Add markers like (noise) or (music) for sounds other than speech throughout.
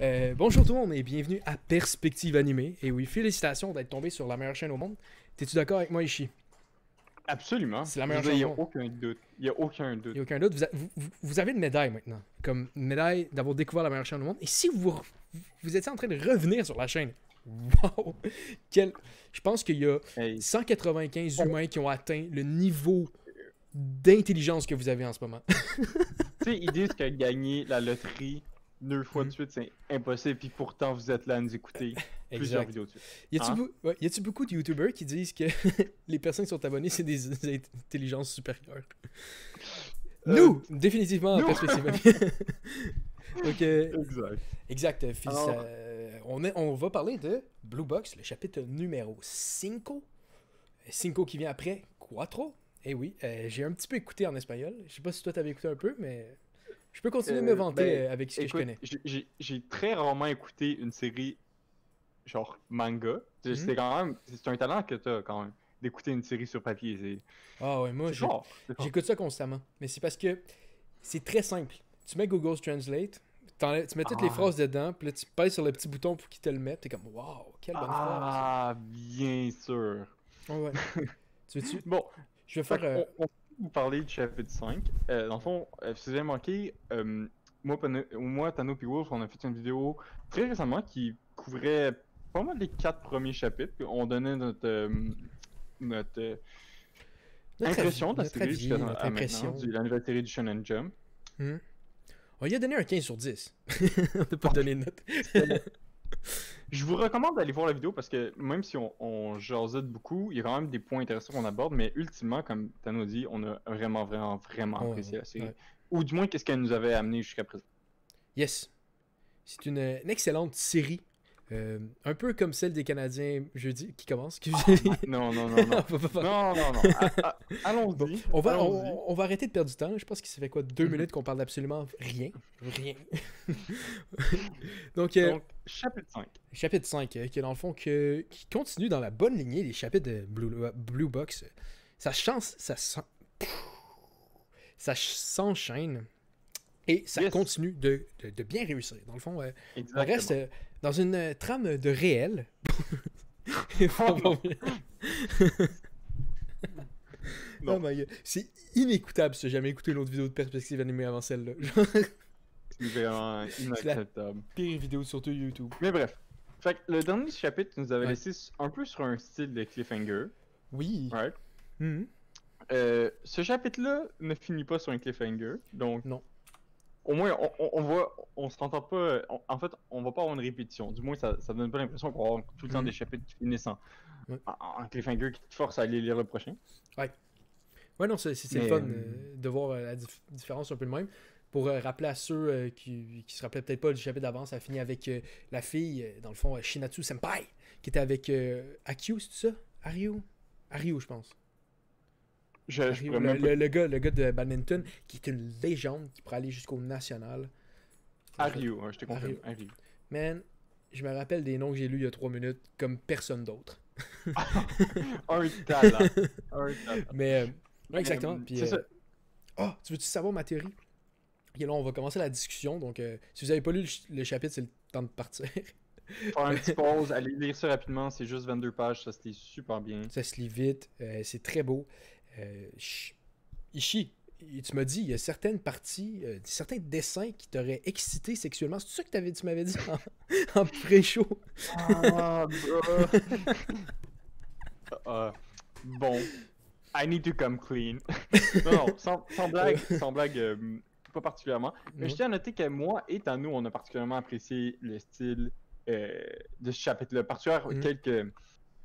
Euh, bonjour tout le monde et bienvenue à Perspective Animée. Et oui, félicitations d'être tombé sur la meilleure chaîne au monde. T'es-tu d'accord avec moi, Ishi? Absolument. C'est la meilleure Il n'y a aucun doute. Il n'y a aucun Il doute. n'y a aucun doute. Vous, a- vous- vous- vous avez une médaille maintenant. Comme une médaille d'avoir découvert la meilleure chaîne au monde. Et si vous, vous étiez en train de revenir sur la chaîne, wow! Quel... Je pense qu'il y a Hey, 195 humains qui ont atteint le niveau d'intelligence que vous avez en ce moment. (laughs) tu sais, ils disent que gagner la loterie deux fois de suite, c'est impossible. Puis pourtant, vous êtes là à nous écouter (laughs) plusieurs vidéos de suite. Y a-tu Hein? ouais, beaucoup de YouTubers qui disent que (laughs) les personnes qui sont abonnées, c'est des (laughs) intelligences supérieures? Euh, Nous, définitivement, en nous. perspective. Donc, euh, Exact. exact. Fils, Alors- euh, on, est- on va parler de Blue Box, le chapitre numéro 5. 5 qui vient après, Quattro. Eh oui, euh, j'ai un petit peu écouté en espagnol. Je sais pas si toi t'avais écouté un peu, mais je peux continuer de me Euh, vanter ben, euh, avec ce que je connais. j'ai- très rarement écouté une série genre manga. C'est Mhm. c'est quand même, c'est un talent que t'as quand même d'écouter une série sur papier. C'est Ah ouais, moi, c'est fort. J'écoute ça constamment. Mais c'est parce que c'est très simple. Tu mets Google Translate, tu mets toutes les Ah. phrases dedans, puis là tu pèses sur le petit bouton pour qu'il te le mette. T'es comme, waouh, quelle bonne Ah, bien sûr. phrase. Ouais, (laughs) tu veux-tu? Bon, Je vais faire. euh, on, on parler du chapitre 5. Euh, dans le fond, euh, si vous avez manqué, euh, moi, Pano- moi, Tano et Wolf, on a fait une vidéo très récemment qui couvrait pas mal les quatre premiers chapitres. On donnait notre, notre notre impression avis, de la série avis, notre à impression. de la nouvelle série du Shonen Jump. On lui a donné un 15 sur 10. (laughs) on n'a pas donné de note. (laughs) Je vous recommande d'aller voir la vidéo parce que même si on, on jasette beaucoup, il y a quand même des points intéressants qu'on aborde, mais ultimement, comme Tano dit, on a vraiment, vraiment, vraiment Ouais, apprécié la série. ouais. Ou du moins, qu'est-ce qu'elle nous avait amené jusqu'à présent? Yes. C'est une, une excellente série. Euh, un peu comme celle des Canadiens jeudi qui commence. qui- Non, non, non, non. (laughs) Non, non, non. A- a- Allons-y. On va, on, on va arrêter de perdre du temps. Je pense qu'il ça fait quoi deux Mhm. minutes qu'on parle d'absolument rien? Rien. (laughs) Donc, euh, Donc, chapitre 5. chapitre 5, euh, qui est dans le fond que, qui continue dans la bonne lignée des chapitres de Blue, euh, Blue Box. Ça chance, ça ça ch- s'enchaîne et ça Yes. continue de, de- de bien réussir. Dans le fond, euh, on reste euh, dans une euh, trame de réel. (laughs) (laughs) Non. Oh. C'est inécoutable si t'as jamais écouté une autre vidéo de perspective animée avant celle-là. (laughs) C'est vraiment inacceptable. pire vidéo sur tout YouTube. Mais bref. Fait que le dernier chapitre nous avait Ouais. laissé un peu sur un style de cliffhanger. Oui. Right? Euh, ce chapitre-là ne finit pas sur un cliffhanger. Donc, Non. Au moins, on, on, on va, on s'entend pas. on- en fait, on va pas avoir une répétition. Du moins, ça, ça donne pas l'impression qu'on va avoir tout le temps Mhm. des chapitres en, Ouais. en- en cliffhanger qui te force à aller lire le prochain. Ouais, non, c'est Mais, fun euh, euh, de voir euh, la dif- différence un peu de même. Pour euh, rappeler à ceux euh, qui, qui se rappelaient peut-être pas du chapitre d'avant, ça a fini avec la fille, dans le fond, Shinatsu Senpai, qui était avec euh, Akio, c'est ça? Aryu? Aryu, je pense. Je, je le, le- le gars, le gars de badminton, qui est une légende, qui pourrait aller jusqu'au national. Aryu, ouais, je te confirme. Aryu. Man, je me rappelle des noms que j'ai lus il y a trois minutes, comme personne d'autre. (laughs) un talent. (laughs) un talent. Mais, euh, ouais, exactement. Euh, Puis, euh, ça. Ah, tu veux-tu savoir ma théorie? Ok, là, on va commencer la discussion. Donc, euh, si vous avez pas lu le, ch- le chapitre, c'est le temps de partir. Faire une petite pause, aller lire ça rapidement, c'est juste 22 pages, ça c'était super bien. Ça se lit vite. euh, c'est très beau. Euh, Ishi, tu m'as dit, il y a certaines parties, euh, certains dessins qui t'auraient excité sexuellement. C'est ça que tu m'avais dit en, (laughs) en pré-show? Ah. (laughs) Euh, bon, I need to come clean. (laughs) non, non, sans, sans blague, sans blague, euh, pas particulièrement. Mais je tiens à noter que moi et Tano, on a particulièrement apprécié le style euh, de ce chapitre-là. Particulièrement Mhm. quelques,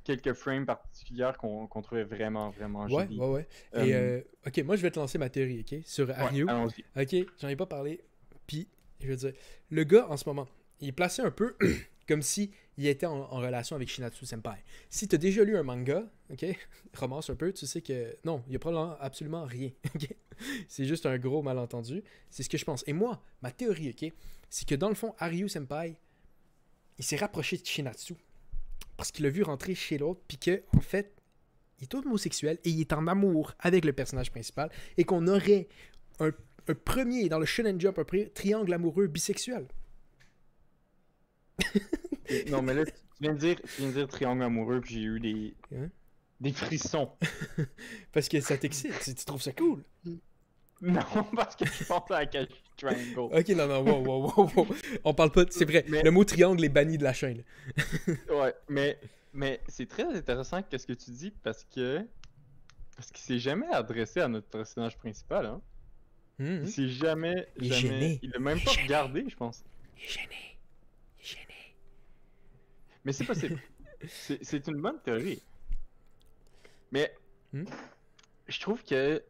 quelques frames particulières qu'on trouvait vraiment, vraiment Ouais, jolis. ouais, ouais. Euh, Et, euh, ok, moi, je vais te lancer ma théorie, ok? Sur ouais, Aryu. allons-y. Ok, j'en ai pas parlé. Puis, je veux dire, le gars en ce moment, il est placé un peu (clears throat) comme si il était en, en relation avec Shinatsu Senpai. Si t'as déjà lu un manga, ok, (laughs) romance un peu, tu sais que non, il y a probablement absolument rien. (laughs) ok? C'est juste un gros malentendu. C'est ce que je pense. Et moi, ma théorie, ok, c'est que dans le fond, Aryu Senpai, il s'est rapproché de Shinatsu parce qu'il a vu rentrer chez l'autre, puis que en fait, il est homosexuel et il est en amour avec le personnage principal, et qu'on aurait un un premier dans le Shonen Jump, un triangle amoureux bisexuel. non, mais là, tu viens de dire, tu viens de dire triangle amoureux, puis j'ai eu des. Hein? Des frissons. (laughs) Parce que ça t'excite, tu, tu trouves ça cool. (laughs) Non, parce que je pense à Akashi Triangle. Ok, non, non, wow, wow, wow, wow. On parle pas. de- C'est vrai, Mais- le mot triangle est banni de la chaîne. (laughs) Ouais, mais, mais c'est très intéressant qu'est-ce que tu dis parce que. Parce qu'il s'est jamais adressé à notre personnage principal, hein. Hum, Il s'est jamais. Il jamais... gêné. Il l'a même pas regardé, je pense. Il est gêné. Il est gêné. Mais c'est possible. (laughs) c'est c'est une bonne théorie. Mais. Hmm? Je trouve que.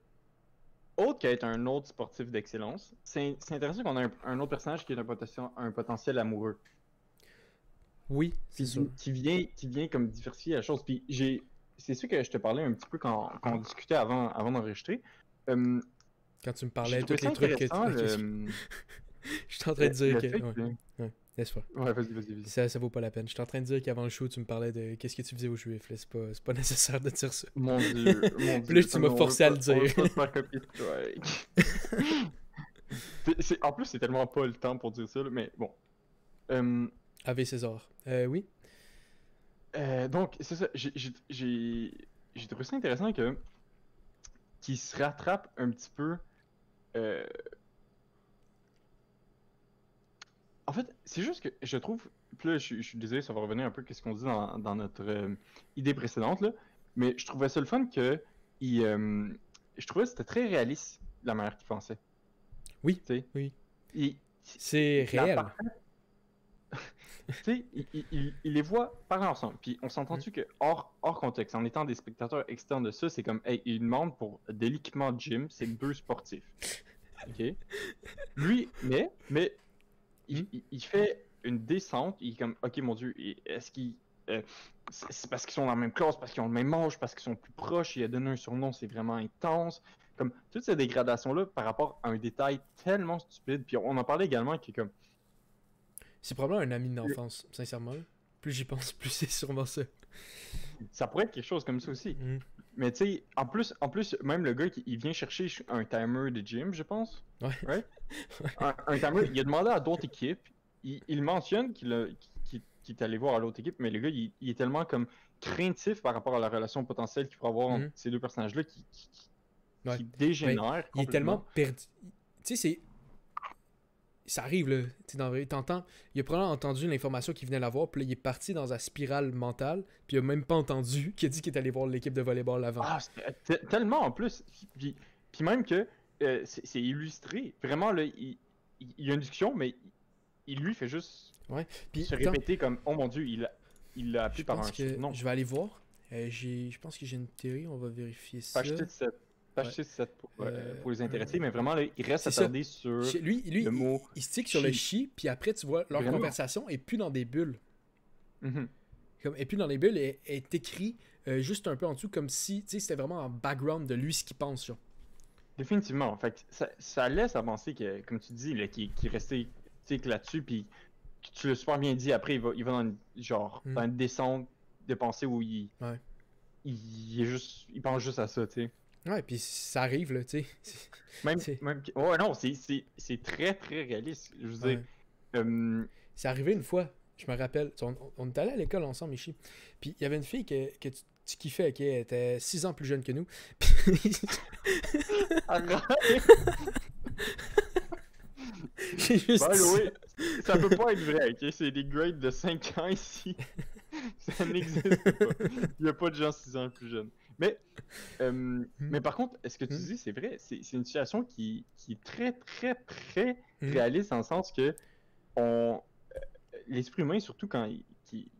Autre qu'être un autre sportif d'excellence, c'est intéressant qu'on ait un, un autre personnage qui a un potentiel, un potentiel amoureux. Oui, c'est sûr. qui vient qui vient comme diversifier la chose puis j'ai c'est sûr que je te parlais un petit peu quand, quand on discutait avant avant d'enregistrer euh, Quand tu me parlais de tous les trucs que tu. le- (laughs) Je suis en train de dire que. Ouais, laisse faire. ouais vas-y vas-y vas-y Ça, ça vaut pas la peine. Je suis en train de dire qu'avant le show, tu me parlais de qu'est-ce que tu faisais aux juifs. C'est pas, pas (laughs) nécessaire de dire ça. mon dieu mon dieu tu m'as forcé à le pas- dire. pas (laughs) en plus c'est tellement pas le temps pour dire ça là, mais bon Euh, Ave César. Euh, oui? Euh, donc, c'est ça. J'ai- trouvé ça intéressant que qu'il se rattrape un petit peu. euh, En fait, c'est juste que je trouve. Puis là, je, suis- je suis désolé, ça va revenir un peu à ce qu'on dit dans, dans notre euh, idée précédente, là. Mais je trouvais ça le fun que. Il, euh, je trouvais que c'était très réaliste la manière qu'il pensait. Oui, Tu sais? oui. Il- C'est réel. (laughs) tu sais, il, il- il- les voit parler ensemble. Puis on s'entend-tu que hors, hors contexte, en étant des spectateurs externes de ça, c'est comme, hey, il demande pour de l'équipement de gym, c'est deux sportifs. Ok? Lui, mais, mais, il, il- il fait une descente, il est comme, ok, mon dieu, est-ce qu'il. euh, c'est parce qu'ils sont dans la même classe, parce qu'ils ont le même âge, parce qu'ils sont plus proches, il a donné un surnom, c'est vraiment intense. Comme toute cette dégradation-là par rapport à un détail tellement stupide. Puis on en parlait également qui est comme. C'est probablement un ami d'enfance, sincèrement. là. Plus j'y pense, (laughs) plus c'est sûrement ça. Ça pourrait être quelque chose comme ça aussi. Mm. Mais tu sais, en plus, en plus, même le gars qui il vient chercher un timer de gym, je pense. Ouais. Right? (laughs) un, un timer, il a demandé à d'autres équipes. Il, il mentionne qu'il a- est allé voir à l'autre équipe, mais le gars, il, il est tellement comme craintif par rapport à la relation potentielle qu'il pourrait avoir entre Mhm. ces deux personnages-là qui, qui, qui- Ouais. qui dégénère. Il est tellement perdu. Tu sais, c'est. Ça arrive, là. Tu t'entends. Il a probablement entendu l'information qu'il venait l'avoir, puis là, il est parti dans sa spirale mentale, puis il a même pas entendu (laughs) qu'il a dit qu'il est allé voir l'équipe de volleyball avant. Ah, te- tellement en plus. Puis, puis même que euh, c'est illustré. Vraiment, là, il, il- il y a une discussion, mais il, lui fait juste puis, se attends, répéter comme Oh mon dieu, il l'a il l'a appelé je par un que surnom. je vais aller voir. Euh, j'ai... Je pense que j'ai une théorie, on va vérifier ça. Page 7, page Ouais. 6, 7 pour, euh, Euh, pour les intéressés, mais vraiment, là, il reste ça. attardé sur Chez- Lui, lui le mot. il stick sur le chi. puis après, tu vois, leur Vraiment. conversation est plus dans des bulles. Mhm. Comme, et puis dans les bulles, est, est écrit euh, juste un peu en dessous, comme si c'était vraiment en background de lui ce qu'il pense. Genre. Définitivement. Fait que ça, ça laisse à penser que, comme tu dis, qu'il sais, que là-dessus, puis tu- tu l'as super bien dit, après, il va, il va dans une, genre, Mm. dans une descente de pensée où il, Ouais. il, est juste, il pense juste à ça, tu sais. Ouais, puis ça arrive, là, tu sais. (laughs) Même, ouais, non, c'est- très, très réaliste. Je veux Ouais. dire, euh, C'est arrivé une fois, je me rappelle. On, on est allé à l'école ensemble, Michi. Puis il y avait une fille que, que tu, tu kiffais, qui était 6 ans plus jeune que nous. (laughs) Puis (laughs) j'ai juste. Way, ça peut pas être vrai, ok? C'est des grades de 5 ans ici. ça n'existe pas. Il n'y a pas de gens 6 ans plus jeunes. Mais, (laughs) euh, mais par contre, ce que tu Hmm. dis, c'est vrai. C'est c'est une situation qui, qui est très, très, très Hmm. réaliste dans le sens que on euh, l'esprit humain, surtout quand il, qui,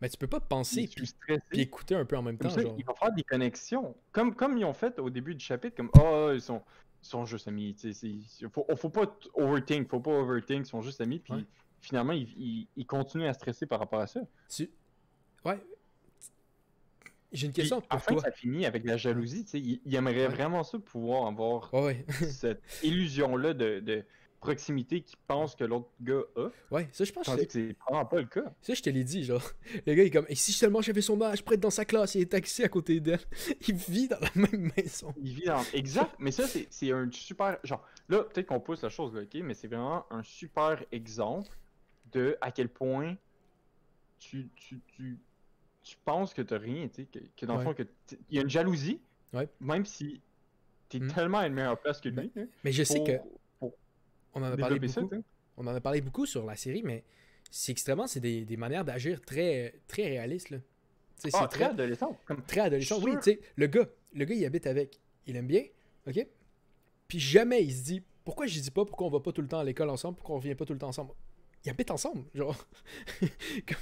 Mais tu peux pas il penser est puis, puis écouter un peu en même comme temps. ça, genre. il va faire des connexions. Comme, comme ils ont fait au début du chapitre, comme Ah, ils sont, ils sont juste amis. c'est- Faut, faut pas overthink, faut pas overthink, ils sont juste amis. Puis Ouais. finalement, ils, ils, ils continuent à stresser par rapport à ça. Tu- Ouais. J'ai une Puis, question pour toi. ça finit avec la jalousie. tu sais, Il, il aimerait Ouais. vraiment ça pouvoir avoir ouais. (laughs) cette illusion-là de, de proximité qu'il pense que l'autre gars a. Ouais, ça, je pense que c'est- vraiment pas le cas. ça, je te l'ai dit, genre. (laughs) Le gars, il est comme, et si seulement j'avais son âge, près dans sa classe, il est taxi à côté d'elle. (laughs) Il vit dans la même maison. Il vit dans. Exact, mais ça, c'est c'est un super. Genre, là, peut-être qu'on pousse la chose, là, ok, mais c'est vraiment un super exemple de à quel point tu, tu, tu, tu penses que t'as rien, tu sais, que, que dans le fond, que il y a une jalousie, Ouais. même si t'es Hmm. tellement à une meilleure place que lui. hein, Mais je sais que pour on en a parlé ça, beaucoup. On en a parlé beaucoup sur la série, mais c'est extrêmement, c'est des, des manières d'agir très, très réalistes. Là. Sais, C'est Ah, très adolescent. Comme... très adolescent. Oui, tu sais, le gars, le gars, il habite avec. Il aime bien, ok? Puis jamais il se dit, pourquoi je dis pas pourquoi on va pas tout le temps à l'école ensemble, pourquoi on revient pas tout le temps ensemble? Ils habitent ensemble, genre. (laughs) Comme-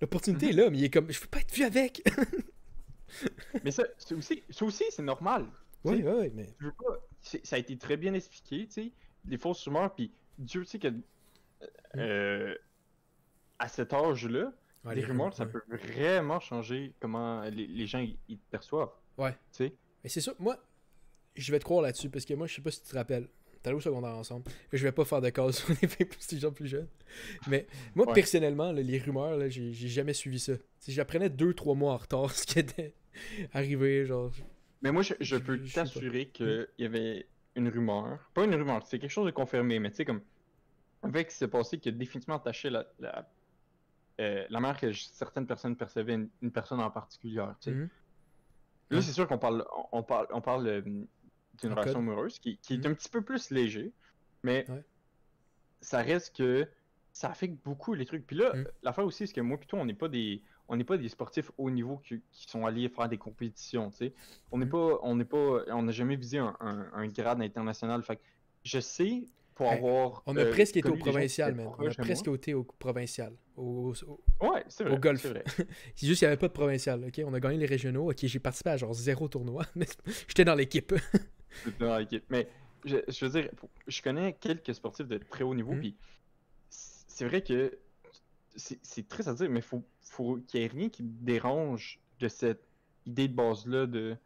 L'opportunité est là, mais il est comme, je veux pas être vu avec. (laughs) Mais ça, c'est aussi, ça aussi, c'est normal. Ouais, ouais, mais. je veux pas- c'est- ça a été très bien expliqué, tu sais, les fausses rumeurs, puis Dieu sait que euh, à cet âge-là, Ouais, les rumeurs, ça peut vraiment changer comment les, les gens ils ils te perçoivent. Ouais. Tu sais, Mais c'est ça, moi, je vais te croire là-dessus, parce que moi, je sais pas si tu te rappelles, t'allais au secondaire ensemble, je vais pas faire de cas sur les filles gens plus jeunes, mais moi, Ouais. personnellement, là, les rumeurs, là, j'ai jamais suivi ça. J'apprenais deux, trois mois en retard (laughs) ce qui était arrivé, genre... Mais moi, je, peux t'assurer qu'il y avait une rumeur. Pas une rumeur, c'est quelque chose de confirmé, mais tu sais, comme. Avec ce qui s'est passé, qui a définitivement taché la, la, euh, la manière que certaines personnes percevaient une, une personne en particulier. Tu sais. Mhm. Là, Ouais. c'est sûr qu'on parle, on, parle, on parle d'une Un relation amoureuse qui, qui est Mhm. un petit peu plus léger, mais Ouais. ça reste que ça affecte beaucoup les trucs. Puis là, Mhm. l'affaire aussi, c'est que moi, plutôt, on n'est pas des, on n'est pas des sportifs haut niveau qui, qui sont allés faire des compétitions, tu sais. On n'est Mhm. pas, on n'est pas, on n'a jamais visé un, un- un grade international. Fait que je sais pour Hey, avoir. On a euh, presque été au provincial, man. On a moi. presque été au provincial. Au, au- Ouais, c'est vrai. au golf. C'est (laughs) juste qu'il n'y avait pas de provincial, ok? On a gagné les régionaux, ok? J'ai participé à genre zéro tournoi, (laughs) mais j'étais dans l'équipe. (laughs) Mais je, je veux dire, je connais quelques sportifs de très haut niveau, Mhm. puis c'est vrai que c'est triste à dire, mais faut, faut qu'il n'y ait rien qui dérange de cette idée de base-là de,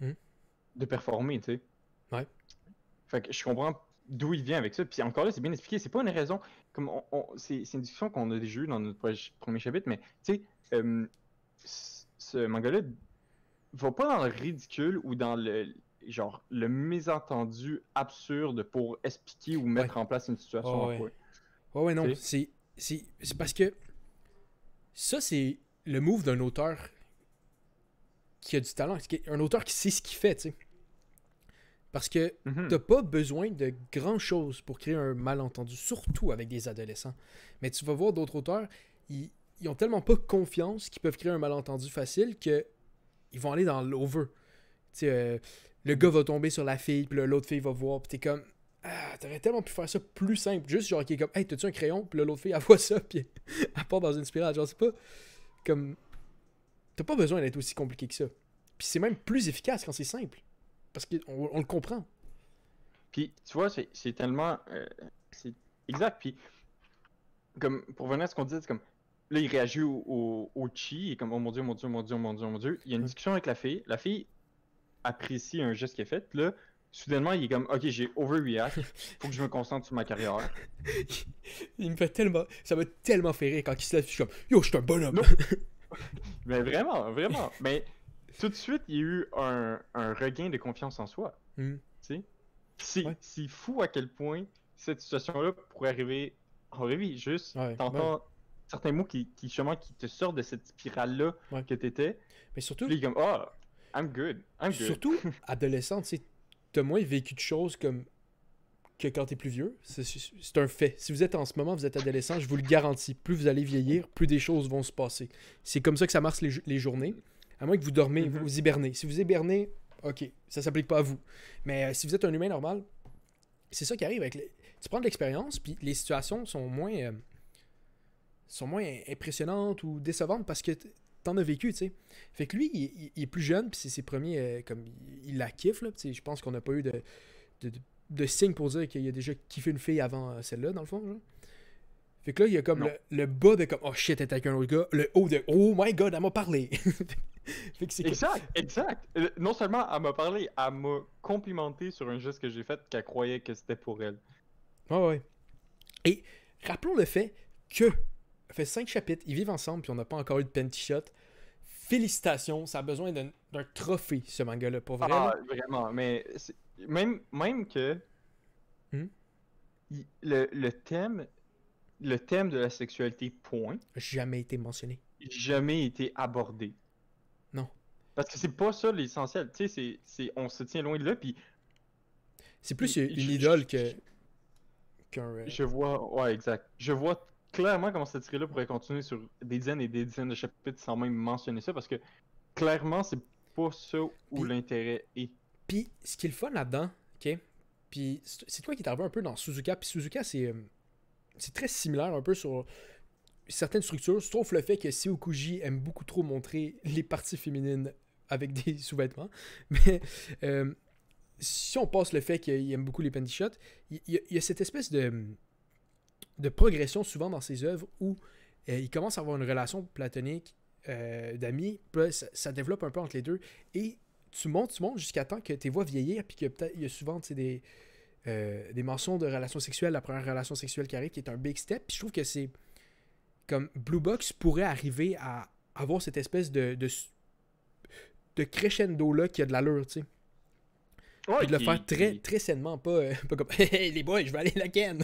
Mhm. de performer, tu sais. Ouais. Fait que je comprends d'où il vient avec ça. Puis encore là, c'est bien expliqué. C'est pas une raison. Comme on, on- c'est une discussion qu'on a déjà eue dans notre pre- premier chapitre, mais tu sais, euh, ce manga-là va pas dans le ridicule ou dans le genre le mésentendu absurde pour expliquer ou mettre en place une situation. Oh, ouais. quoi. Ouais, ouais, non. C'est, c'est, c'est parce que ça, c'est le move d'un auteur qui a du talent. Un auteur qui sait ce qu'il fait, tu sais. Parce que Mhm. t'as pas besoin de grand chose pour créer un malentendu, surtout avec des adolescents. Mais tu vas voir d'autres auteurs, ils, ils ont tellement pas confiance qu'ils peuvent créer un malentendu facile que ils vont aller dans l'over. Tu sais, euh, le gars va tomber sur la fille, puis l'autre fille va voir, puis t'es comme ah, t'aurais tellement pu faire ça plus simple. Juste genre qui est comme Hey, t'as-tu un crayon? Puis l'autre fille, elle (laughs) voit ça, puis elle part dans une spirale. Genre, c'est pas comme. T'as pas besoin d'être aussi compliqué que ça. Puis c'est même plus efficace quand c'est simple. Parce qu'on on le comprend. Puis, tu vois, c'est tellement. euh, c'est exact. Puis, comme, pour revenir à ce qu'on disait, c'est comme. Là, il réagit au, au, au chi, il est comme, oh mon dieu, mon dieu, mon dieu, mon dieu, mon dieu. Il y a une discussion avec la fille. La fille apprécie un geste qui est fait. Là, soudainement, il est comme, ok, j'ai overreact. Faut que je me concentre sur ma carrière. (laughs) Il me fait tellement. Ça m'a tellement fait rire quand il se lève. Je suis comme Yo, je suis un bonhomme. (laughs) Mais vraiment, vraiment. Mais tout de suite, il y a eu un, un regain de confiance en soi. Hmm. Tu sais? C'est Ouais. fou à quel point cette situation-là pourrait arriver en vraie vie. Juste, Ouais, t'entends certains mots qui, qui, justement, qui te sortent de cette spirale-là Ouais. que t'étais. Mais surtout, Puis comme, oh, I'm good, I'm good. surtout (laughs) adolescent, tu sais, t'as moins vécu de choses comme que quand t'es plus vieux. C'est- un fait. Si vous êtes en ce moment, vous êtes adolescent, je vous le garantis. Plus vous allez vieillir, plus des choses vont se passer. C'est comme ça que ça marche les, les journées. À moins que vous dormez, Mhm. vous hibernez. Si vous hibernez, ok, ça s'applique pas à vous. Mais euh, si vous êtes un humain normal, c'est ça qui arrive avec les... Tu prends de l'expérience, puis les situations sont moins euh, sont moins impressionnantes ou décevantes parce que t'en as vécu, tu sais. Fait que lui, il, est plus jeune, puis c'est ses premiers, euh, comme, il, la kiffe, là. Tu sais, Je pense qu'on n'a pas eu de, de, de, de signe pour dire qu'il a déjà kiffé une fille avant euh, celle-là, dans le fond, genre. Fait que là, il y a comme le, le bas de comme, oh shit, est avec un autre gars, le haut de, oh my god, elle m'a parlé. (laughs) fait que c'est comme- Exact, exact. Euh, Non seulement elle m'a parlé, elle m'a complimenté sur un geste que j'ai fait qu'elle croyait que c'était pour elle. Ouais, ouais. Et rappelons le fait que fait cinq chapitres, ils vivent ensemble, puis on n'a pas encore eu de penty shot. Félicitations, ça a besoin d'un trophée, ce manga-là, pour vrai. Ah, vraiment, mais même, même que Hmm? il- le, le thème le thème de la sexualité, point, Jamais été mentionné. jamais été abordé. Non. Parce que c'est pas ça l'essentiel. Tu sais, c'est- on se tient loin de là, puis C'est plus une idole que euh, je vois, ouais, exact. Je vois clairement comment cette série-là pourrait continuer sur des dizaines et des dizaines de chapitres sans même mentionner ça, parce que clairement, c'est pas ça où l'intérêt est. Puis, ce qui est le fun là-dedans, ok? Puis, c'est toi qui est arrivé un peu dans Suzuka. Puis, Suzuka, c'est euh, c'est très similaire un peu sur certaines structures, sauf le fait que Seokuji aime beaucoup trop montrer les parties féminines avec des (laughs) sous-vêtements. Mais euh, si on passe le fait qu'il aime beaucoup les panty shots, y, il y a cette espèce de, de progression souvent dans ses œuvres où euh, il commence à avoir une relation platonique euh, d'amis, ça, ça développe un peu entre les deux, et tu montes, tu montes jusqu'à temps que tes voix vieillir, puis que peut-être il y a souvent des, euh, des mentions de relations sexuelles, la première relation sexuelle qui arrive, qui est un big step. Puis je trouve que c'est comme Blue Box pourrait arriver à avoir cette espèce de, de, de crescendo là qui a de l'allure, tu sais. Ouais, Puis de le qui- faire très, qui- très sainement, pas, pas comme (laughs) Hey les boys, je vais aller la ken.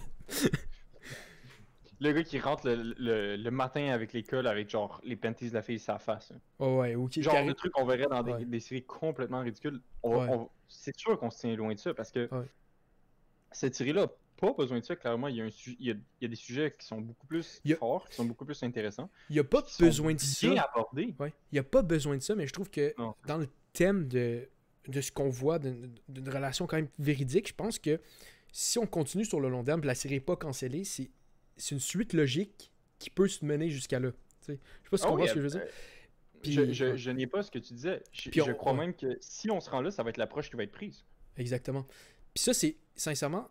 Le gars qui rentre le, le- le matin avec l'école avec genre les panties de la fille sa face. hein. Oh ouais, ou qui Genre le truc qu'on verrait dans des, Ouais. des séries complètement ridicules. Ouais. c'est sûr qu'on se tient loin de ça parce que Ouais. cette série-là pas besoin de ça. Clairement, il y, a un su- il, y a, il y a des sujets qui sont beaucoup plus a- forts, qui sont beaucoup plus intéressants. Il n'y a pas besoin de ça. abordés. Ouais. Il n'y a pas besoin de ça, mais je trouve que Non. dans le thème de, de ce qu'on voit, d'une relation quand même véridique, je pense que si on continue sur le long terme, la série n'est pas cancellée, c'est c'est une suite logique qui peut se mener jusqu'à là. Tu sais. Je sais pas si tu Ah comprends oui, ce que je veux dire. euh, Puis- je je, ouais. je n'ai pas ce que tu disais. Je, Puis je crois ouais. même que si on se rend là, ça va être l'approche qui va être prise. Exactement. Puis ça, c'est sincèrement,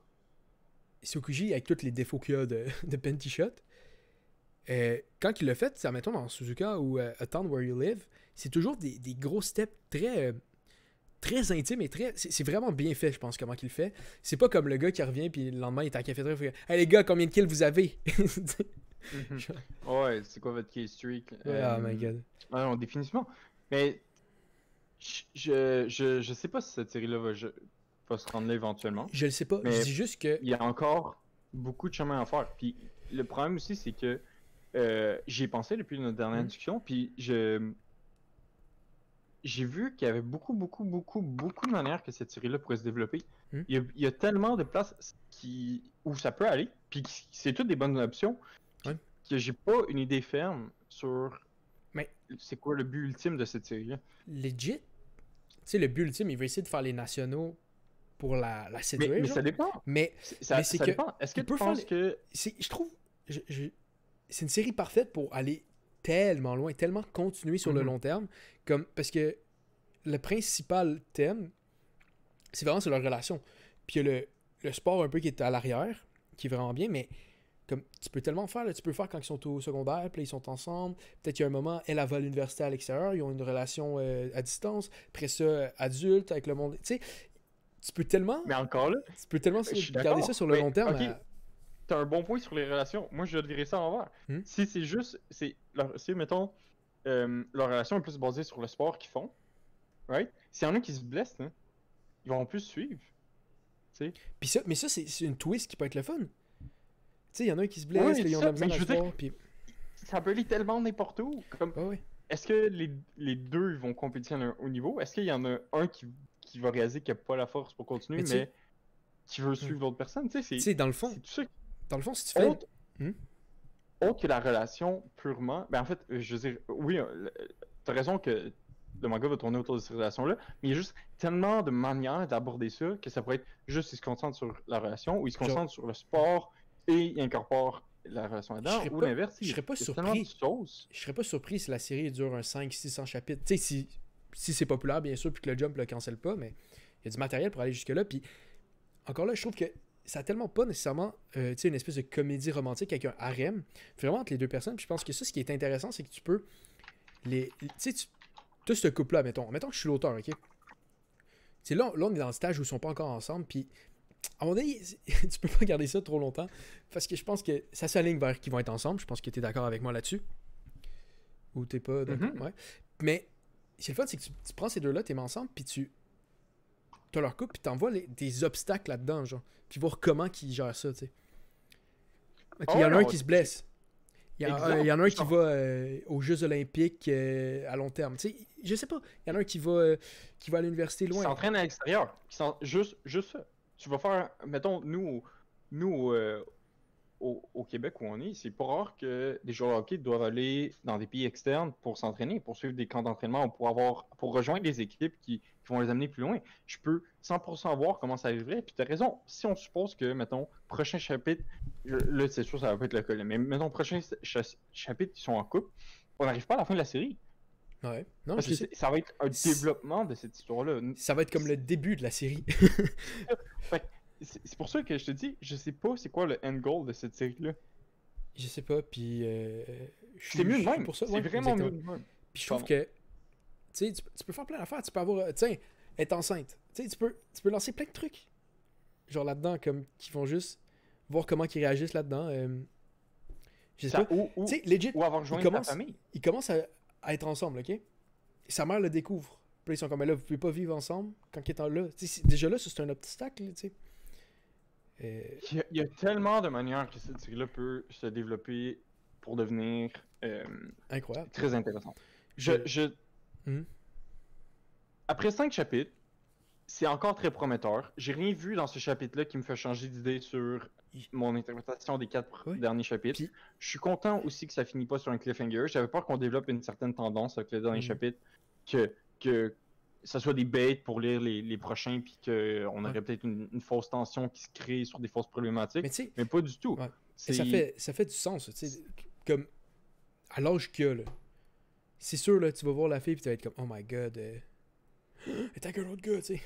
Sokuji, avec tous les défauts qu'il y a de, (laughs) de Penty Shot, euh, quand il l'a fait, ça mettons dans Suzuka ou euh, A Town Where You Live, c'est toujours des, des gros steps très, euh, très intimes et très. C'est vraiment bien fait, je pense, comment qu'il fait. C'est pas comme le gars qui revient puis le lendemain il est à la cafétéria fait Hey les gars, combien de kills vous avez? (laughs) Ouais, c'est quoi votre case streak? Oh Euh, my god. Ah non, définitivement. Mais je, je, sais pas si cette série-là va, va se rendre là éventuellement. Je le sais pas. Mais- Je dis juste que. Il y a encore beaucoup de chemin à faire. Puis le problème aussi, c'est que euh, j'y ai pensé depuis notre dernière Mhm. discussion, puis je j'ai vu qu'il y avait beaucoup, beaucoup, beaucoup, beaucoup de manières que cette série-là pourrait se développer. Mhm. Il, y a, il y a tellement de places qui, où ça peut aller, puis c'est toutes des bonnes options, Ouais. que j'ai pas une idée ferme sur Mais- c'est quoi le but ultime de cette série-là. Legit. Tu sais, le but ultime, il veut essayer de faire les nationaux pour la, la Mais, séduire. mais ça dépend. mais Ça, Mais c'est ça que dépend. Est-ce que tu penses les- que je trouve je- je- c'est une série parfaite pour aller tellement loin, tellement continuer sur le Mhm. long terme, comme parce que le principal thème, c'est vraiment sur leur relation. Puis il y a le, le sport un peu qui est à l'arrière, qui est vraiment bien, mais comme tu peux tellement faire, là, tu peux faire quand ils sont au secondaire, puis là, ils sont ensemble. Peut-être qu'il y a un moment, elle, elle va à l'université à l'extérieur, ils ont une relation euh, à distance. Après ça, adulte avec le monde. Tu sais, tu peux tellement, Mais encore là, tu peux tellement garder ça sur le mais, long terme. à- T'as un bon point sur les relations. Moi, je virer ça en envers. Hmm? Si c'est juste, c'est, si mettons, euh, leur relation est plus basée sur le sport qu'ils font, right? S'il y en a qui se blessent, hein, ils vont plus suivre. Puis ça, mais ça, c'est une twist qui peut être le fun. Tu sais, il y en a un qui se blesse, Ouais, là, ils ont ça, de la misère à puis... Ça peut aller tellement n'importe où. Comme, ouais. est-ce que les, les deux ils vont compétir à un haut niveau? Est-ce qu'il y en a un qui, qui va réaliser qu'il n'a pas la force pour continuer, Mais qui veut suivre l'autre personne? Tu sais, dans le fond, c'est tout ça dans le fond, si tu fais... autre, Hmm? autre que la relation purement. Ben en fait, je veux dire, oui, euh, t'as raison que le manga va tourner autour de ces relations-là, mais il y a juste tellement de manières d'aborder ça que ça pourrait être juste il se concentre sur la relation ou il se Genre- concentre sur le sport et il incorpore la relation serais ou l'inverse. je serais pas surpris. Je serais pas surpris si la série dure un 500-600 chapitres. Tu sais, si, si c'est populaire, bien sûr, puis que le Jump le cancelle pas, mais il y a du matériel pour aller jusque-là. Puis encore là, je trouve que ça a tellement pas nécessairement euh, une espèce de comédie romantique avec un harem. Vraiment entre les deux personnes. Puis je pense que ça, ce qui est intéressant, c'est que tu peux les. Tu sais, ce couple-là, mettons. Mettons que je suis l'auteur, ok? C'est là, là, on est dans le stage où ils sont pas encore ensemble, puis à mon avis, (laughs) tu peux pas garder ça trop longtemps, parce que je pense que ça s'aligne vers qu'ils vont être ensemble. Je pense que tu es d'accord avec moi là-dessus. Ou t'es pas d'accord. Mhm. Ouais. Mais c'est le fun, c'est que tu, tu prends ces deux-là, tu mets ensemble, puis tu. T'as leur couple, puis t'envoies des obstacles là-dedans, genre. Puis voir comment qu'ils gèrent ça, tu sais. Ah il y en a un qui se blesse. Il y, a- en a un qui va euh, aux Jeux Olympiques euh, à long terme. Tu sais, je sais pas. Il y en a un qui va, euh, qui va à l'université qui loin. s'entraîne à l'extérieur. qui Juste, juste ça. Tu vas faire, mettons, nous, nous au, au Québec où on est, c'est pas rare que des joueurs de hockey doivent aller dans des pays externes pour s'entraîner, pour suivre des camps d'entraînement ou pour avoir, pour rejoindre des équipes qui, qui vont les amener plus loin. Je peux 100% voir comment ça arriverait. Puis t'as raison. Si on suppose que, mettons, prochain chapitre, je- là c'est sûr ça va pas être le cas, mais mettons prochain cha- chapitre qui sont en couple, on n'arrive pas à la fin de la série. Ouais. Non, Parce que ça va être un développement de cette histoire-là. Ça va être comme le début de la série. (laughs) (laughs) C'est c'est pour ça que je te dis, je sais pas c'est quoi le end goal de cette série-là. je sais pas, puis. euh, C'est mieux de même. Pour ça, C'est ouais, vraiment exactement. mieux de même. Puis je trouve que, tu sais, tu, peux faire plein d'affaires. Tu peux avoir, euh, tiens, être enceinte. Tu sais, tu peux, tu peux lancer plein de trucs. Genre là-dedans, comme, qui vont juste voir comment ils réagissent là-dedans. euh, je sais Ça- pas. ou, ou, Tu sais, legit, ou avoir rejoint ta famille. ils commencent à, à être ensemble, ok? Sa mère le découvre. Puis là, ils sont comme, Mais là, vous pouvez pas vivre ensemble quand ils là. Tu sais, c'est- déjà là, c'est un obstacle, tu sais. Euh, Il y, a, il y a tellement de manières que cette série-là peut se développer pour devenir euh, incroyable. très intéressante. Je. Mhm. Après cinq chapitres, c'est encore très prometteur. J'ai rien vu dans ce chapitre-là qui me fait changer d'idée sur mon interprétation des quatre Oui. derniers chapitres. Puis- Je suis content aussi que ça finit pas sur un cliffhanger. J'avais peur qu'on développe une certaine tendance avec les derniers Mhm. chapitres, que, que ça soit des baits pour lire les, les prochains, puis qu'on aurait Ouais. peut-être une, une fausse tension qui se crée sur des fausses problématiques. Mais Mais, pas du tout. Ouais. Ça fait, ça fait du sens, tu sais. Comme, à l'âge là. C'est sûr, là, tu vas voir la fille, puis tu vas être comme, oh my god, euh... elle est avec un autre gars, tu sais.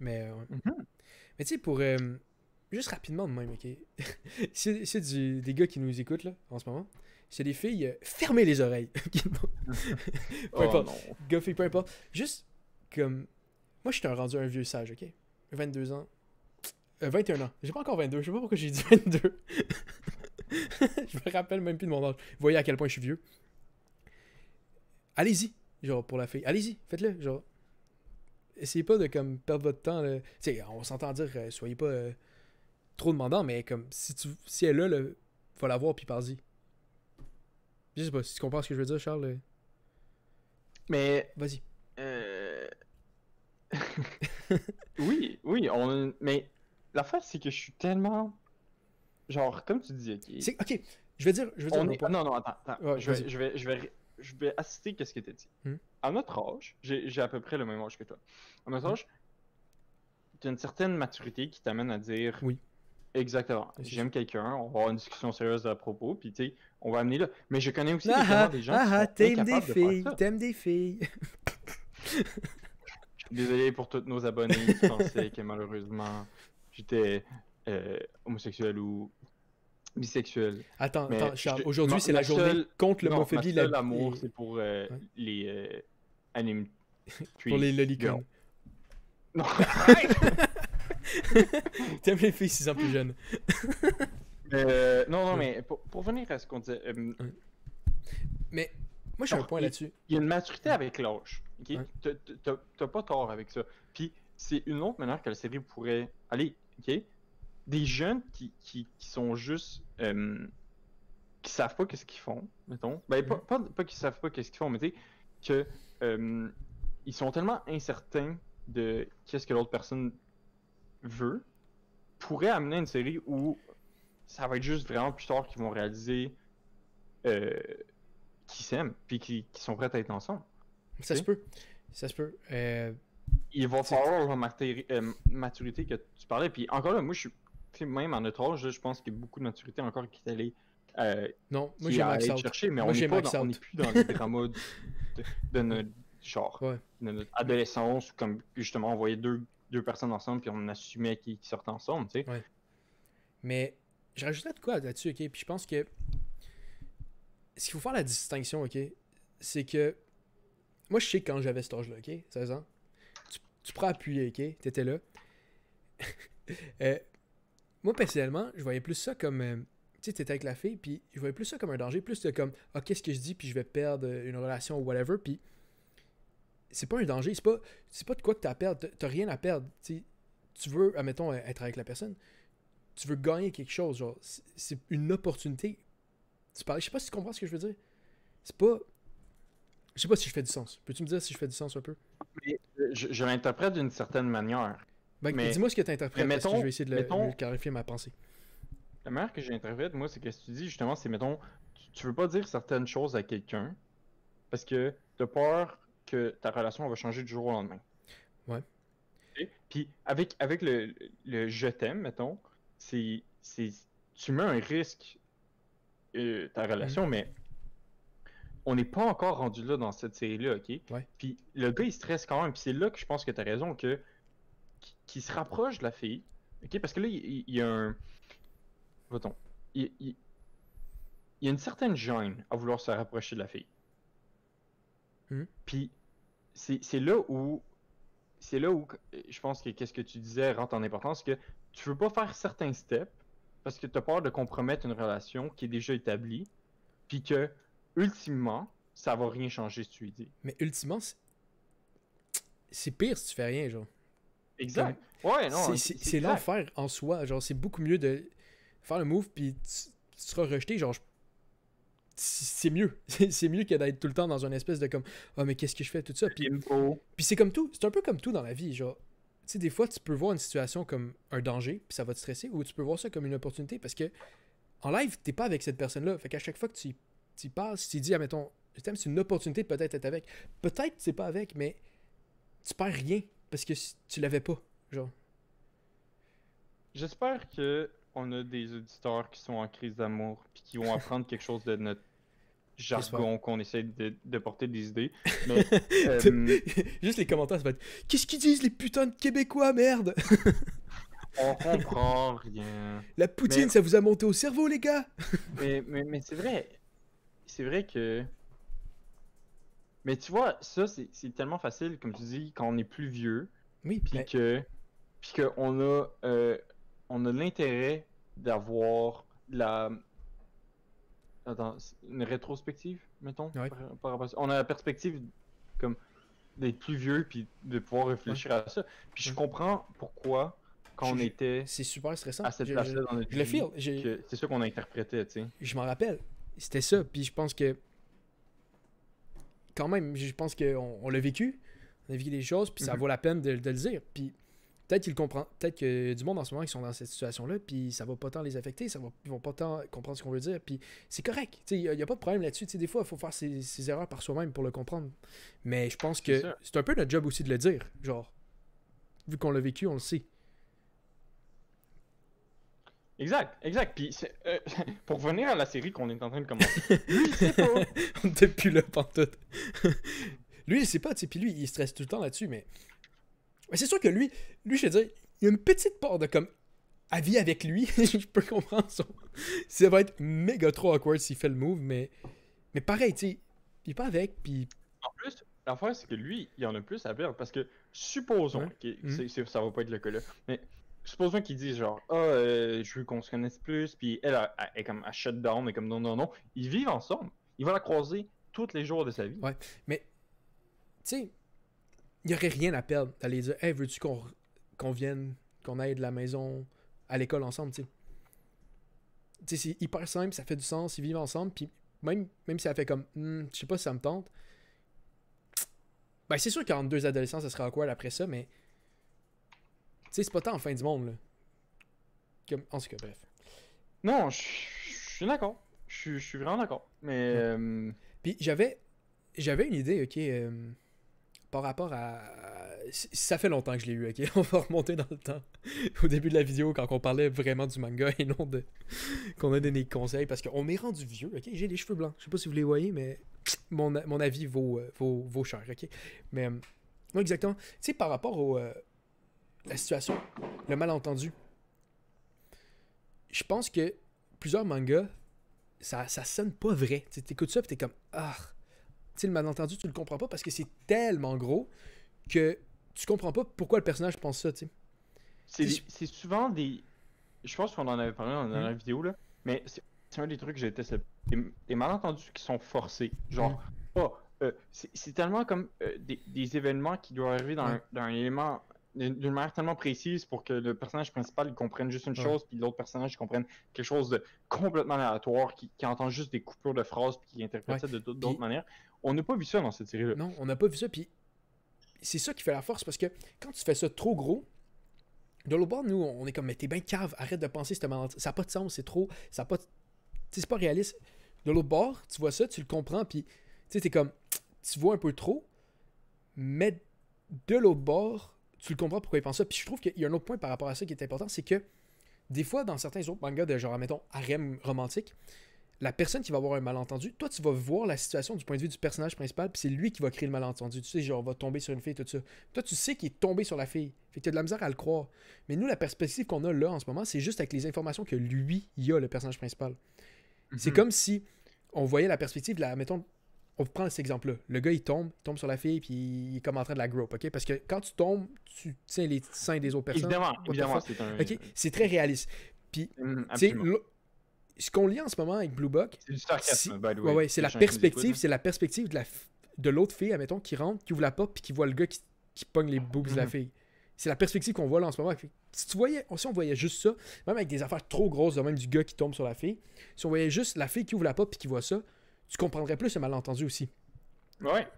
Mais, euh. Mhm. Mais tu sais, pour. euh, juste rapidement de même, ok? (laughs) c'est c'est du- des gars qui nous écoutent, là, en ce moment. C'est des filles, euh, fermez les oreilles. (laughs) (laughs) peu Oh, importe. Gars, filles, peu importe. Juste, comme. Moi, je suis un rendu un vieux sage, ok? 22 ans. Euh, 21 ans. J'ai pas encore 22. Je sais pas pourquoi j'ai dit 22. (laughs) je me rappelle même plus de mon âge. Vous voyez à quel point je suis vieux. Allez-y, genre, pour la fille. Allez-y, faites-le. Genre, essayez pas de comme perdre votre temps. Tu sais, on s'entend dire, euh, soyez pas euh, trop demandant, mais comme si tu si elle est là, là va la voir puis parle-y. Je sais pas si tu comprends ce que je veux dire, Charles. euh, Mais Vas-y. Euh... (laughs) oui, oui, on... mais l'affaire c'est que je suis tellement genre comme tu dis, ok. Ok, je vais dire, je vais dire On est... Non, non, attends, attends. Ouais, je, vais, je, vais, je, vais, je vais assister qu'est-ce que tu dit. Hmm. À notre âge, j'ai j'ai à peu près le même âge que toi. À notre Hmm. âge, tu as une certaine maturité qui t'amène à dire Oui. Exactement. J'aime quelqu'un, on va avoir une discussion sérieuse à propos, puis tu sais, on va amener là. Mais je connais aussi Ah ah, des gens ah qui ah, sont t'aimes des de filles, t'aimes des filles. Désolé pour tous nos abonnés qui pensaient que malheureusement j'étais euh, homosexuel ou bisexuel. Attends, Mais attends, Charles, aujourd'hui c'est la journée seule- contre l'homophobie. ma la- seule amour, et- c'est pour euh, Ouais. les euh, anime. pour les lolicones. girls. Non, (laughs) (laughs) T'aimes les filles 6 ans plus jeunes. (laughs) Euh, non, non, mais pour, pour venir à ce qu'on disait, euh, Mais moi j'ai un point là-dessus. il y a une maturité avec l'âge. ok? Ouais. T'as- pas tort avec ça. Puis c'est une autre manière que la série pourrait aller. ok? Des jeunes qui, qui, qui sont juste. euh, qui savent pas qu'est-ce qu'ils font, mettons. Ben, pas, pas, pas qu'ils savent pas qu'est-ce qu'ils font, mais tu sais, que. euh, ils sont tellement incertains de qu'est-ce que l'autre personne veut, pourrait amener une série où ça va être juste vraiment plus tard qu'ils vont réaliser euh, qu'ils s'aiment, puis qu'ils sont prêts à être ensemble. Ça se peut. Ça se peut. Euh, Il va falloir la euh, maturité que tu parlais, puis encore là, moi je suis. Même en notre âge, je pense qu'il y a beaucoup de maturité encore qui est allée euh, non, moi j'ai max out. chercher, mais Moi, on n'est plus dans les dramas de, (laughs) notre genre, Ouais. de notre adolescence, comme justement on voyait deux, deux personnes ensemble, puis on assumait qu'ils sortaient ensemble, tu sais. Mais je rajouterais de quoi là-dessus, ok? Puis je pense que ce qu'il faut faire la distinction, ok? C'est que moi je sais que quand j'avais cet âge-là, ok? 16 ans, tu, pourras appuyer, ok? T'étais là. (laughs) Euh, moi personnellement, je voyais plus ça comme. euh, tu sais, t'étais avec la fille, puis je voyais plus ça comme un danger, plus de comme, ah, qu'est-ce que je dis, puis je vais perdre une relation ou whatever, puis c'est pas un danger, c'est pas, c'est pas de quoi que t'as à perdre, t'as- rien à perdre, tu veux, admettons, être avec la personne, tu veux gagner quelque chose, genre, c'est- une opportunité. Tu parles, je sais pas si tu comprends ce que je veux dire. C'est pas. Je sais pas si je fais du sens. Peux-tu me dire si je fais du sens un peu? Mais, euh, je, je l'interprète d'une certaine manière. Ben, Mais- dis-moi ce que tu interprètes, parce que je vais essayer de, le- mettons- de clarifier ma pensée. La manière que j'interprète, moi, c'est que ce que tu dis, justement, c'est, mettons, tu, tu veux pas dire certaines choses à quelqu'un parce que t'as peur que ta relation va changer du jour au lendemain. Ouais. Ok? Puis avec, avec le, le je t'aime, mettons, c'est, c'est, tu mets un risque euh, ta relation, Mhm. mais on n'est pas encore rendu là dans cette série-là, ok? Ouais. Puis le gars, il stresse quand même. Puis c'est là que je pense que tu as raison, que qui- qu'il se rapproche de la fille, ok? Parce que là, il, y a un... Va-t-on? Il, il- il y a une certaine gêne à vouloir se rapprocher de la fille. Mhm. Puis c'est là où... C'est là où je pense que qu'est-ce que tu disais rentre en importance, que tu veux pas faire certains steps parce que tu as peur de compromettre une relation qui est déjà établie, puis que, ultimement, ça va rien changer si tu lui dis. Mais ultimement, c'est- pire si tu fais rien, genre. Exact. Ouais, non. C'est- l'enfer en soi. Genre, c'est beaucoup mieux de faire le move puis tu, tu seras rejeté. Genre, je- c'est mieux. (laughs) C'est mieux que d'être tout le temps dans une espèce de comme Ah, mais qu'est-ce que je fais, tout ça? Puis, puis c'est comme tout. C'est un peu comme tout dans la vie. Genre, tu sais, des fois, tu peux voir une situation comme un danger puis ça va te stresser ou tu peux voir ça comme une opportunité parce que en live, t'es pas avec cette personne-là. Fait qu'à chaque fois que tu, y- passes, tu dis, admettons, je t'aime, c'est une opportunité de peut-être être avec. Peut-être que c'est pas avec, mais tu perds rien parce que tu l'avais pas. Genre. J'espère que on a des auditeurs qui sont en crise d'amour puis qui vont apprendre quelque chose de notre jargon qu'on essaie de, de porter des idées. (laughs) Mais euh, Juste les commentaires, ça va être Qu'est-ce qu'ils disent les putains de Québécois, merde? (laughs) On comprend rien. La poutine, Mais- ça vous a monté au cerveau, les gars? (laughs) Mais, mais, mais c'est vrai. C'est vrai que. Mais tu vois, ça, c'est tellement facile, comme tu dis, quand on est plus vieux, Oui, puis mais- que. Puis qu'on a. euh, on a l'intérêt d'avoir la. Attends, une rétrospective, mettons. Ouais. par- par rapport à ça. On a la perspective, comme. d'être plus vieux, puis de pouvoir réfléchir à ça. Puis je comprends pourquoi, quand on était c'est super stressant. à cette place-là dans notre je le vie, feel. que c'est ça qu'on a interprété, tu sais. Je m'en rappelle. C'était ça. Puis je pense que. Quand même, je pense qu'on on l'a vécu. On a vécu des choses, puis ça Mhm. vaut la peine de, de le dire. Puis peut-être qu'il comprend. Peut-être qu'il y a du monde en ce moment qui sont dans cette situation-là, puis ça va pas tant les affecter, ça va, ils vont pas tant comprendre ce qu'on veut dire. Puis c'est correct. Il n'y a, y a pas de problème là-dessus. Tu sais, Des fois, il faut faire ses, ses erreurs par soi-même pour le comprendre. Mais je pense que C'est un peu notre job aussi de le dire. Genre, vu qu'on l'a vécu, on le sait. Exact, exact. Puis euh, (laughs) pour revenir à la série qu'on est en train de commencer, lui, il sait pas. (laughs) Plus là pantoute. (laughs) lui, il sait pas, tu sais, puis lui, il stresse tout le temps là-dessus, mais... mais c'est sûr que lui, lui, je veux dire, il y a une petite part de comme avis avec lui, (laughs) je peux comprendre son... Ça va être méga trop awkward s'il fait le move, mais... Mais pareil, tu sais, il est pas avec, puis... En plus, l'affaire, c'est que lui, il en a plus à perdre parce que supposons, ok, Mhm. ça va pas être le cas là, mais supposons qu'il dise genre, ah, euh, je veux qu'on se connaisse plus, puis elle, est comme, elle shut down, est comme non, non, non. Ils vivent ensemble. Il va la croiser tous les jours de sa vie. Ouais. Mais, tu sais, il y aurait rien à perdre d'aller dire, hey, veux-tu qu'on vienne, qu'on aille de la maison à l'école ensemble, tu sais? Tu sais, c'est hyper simple, ça fait du sens, ils vivent ensemble, puis même, même si ça fait comme, Hmm, je sais pas si ça me tente, ben c'est sûr qu'entre deux adolescents, ça sera awkward après ça, mais, tu sais, c'est pas tant en fin du monde, là. Comme, en tout cas, bref. Non, je suis d'accord. Je suis- je suis vraiment d'accord. Mais. euh, Puis j'avais j'avais une idée, ok, euh, par rapport à. Ça fait longtemps que je l'ai eu, ok? (laughs) On va remonter dans le temps. Au début de la vidéo, quand on parlait vraiment du manga et non de. qu'on a donné des conseils, parce qu'on m'est rendu vieux, ok? J'ai les cheveux blancs. Je sais pas si vous les voyez, mais mon, avis vaut, euh, vaut, vaut cher, ok? Mais. euh, ouais, exactement. Tu sais, par rapport au. euh, la situation, le malentendu. Je pense que plusieurs mangas ça, ça sonne pas vrai. Tu écoutes ça et t'es comme Ah! Le malentendu, tu le comprends pas parce que c'est tellement gros que tu comprends pas pourquoi le personnage pense ça, tu sais. C'est souvent des. Je pense qu'on en avait parlé dans dans la Mhm. vidéo là, mais c'est un des trucs que j'ai testé. Des, des malentendus qui sont forcés. Genre, euh, c'est tellement comme euh, des, des événements qui doivent arriver dans, dans un élément d'une manière tellement précise pour que le personnage principal comprenne juste une chose, puis l'autre personnage comprenne quelque chose de complètement aléatoire, qui, entend juste des coupures de phrases, puis qui interprète ça de d'autres manières. On n'a pas vu ça dans cette série-là. Non, on n'a pas vu ça, puis c'est ça qui fait la force, parce que quand tu fais ça trop gros, de l'autre bord, nous, on est comme, mais t'es bien cave, arrête de penser, ça n'a pas de sens, c'est trop, ça pas, c'est pas réaliste. De l'autre bord, tu vois ça, tu le comprends, puis tu sais, t'es comme, tu vois un peu trop, mais de l'autre bord, tu le comprends pourquoi il pense ça. Puis je trouve qu'il y a un autre point par rapport à ça qui est important, c'est que des fois, dans certains autres mangas de genre, mettons, harem romantique, la personne qui va avoir un malentendu, toi, tu vas voir la situation du point de vue du personnage principal, puis c'est lui qui va créer le malentendu. Tu sais, genre, va tomber sur une fille, tout ça. Toi, tu sais qu'il est tombé sur la fille. Fait que tu as de la misère à le croire. Mais nous, la perspective qu'on a là en ce moment, c'est juste avec les informations que lui, il a, le personnage principal. C'est mhm. comme si on voyait la perspective, la, mettons, on prend cet exemple-là. Le gars, il tombe, tombe sur la fille, puis il est comme en train de la grope, OK? Parce que quand tu tombes, tu tiens les seins des autres personnes. Évidemment, évidemment, c'est un... OK? C'est très réaliste. Puis, mm, tu sais, ce qu'on lit en ce moment avec Blue Buck... C'est way. Ouais, ouais, c'est la perspective, c'est la perspective de la de l'autre fille, admettons, qui rentre, qui ouvre la porte, puis qui voit le gars qui, qui pogne les boobs de la mm-hmm. fille. C'est la perspective qu'on voit là en ce moment. Si tu voyais, si on voyait juste ça, même avec des affaires trop grosses, même du gars qui tombe sur la fille, si on voyait juste la fille qui ouvre la porte puis qui voit ça, tu comprendrais plus le malentendu aussi. Ouais.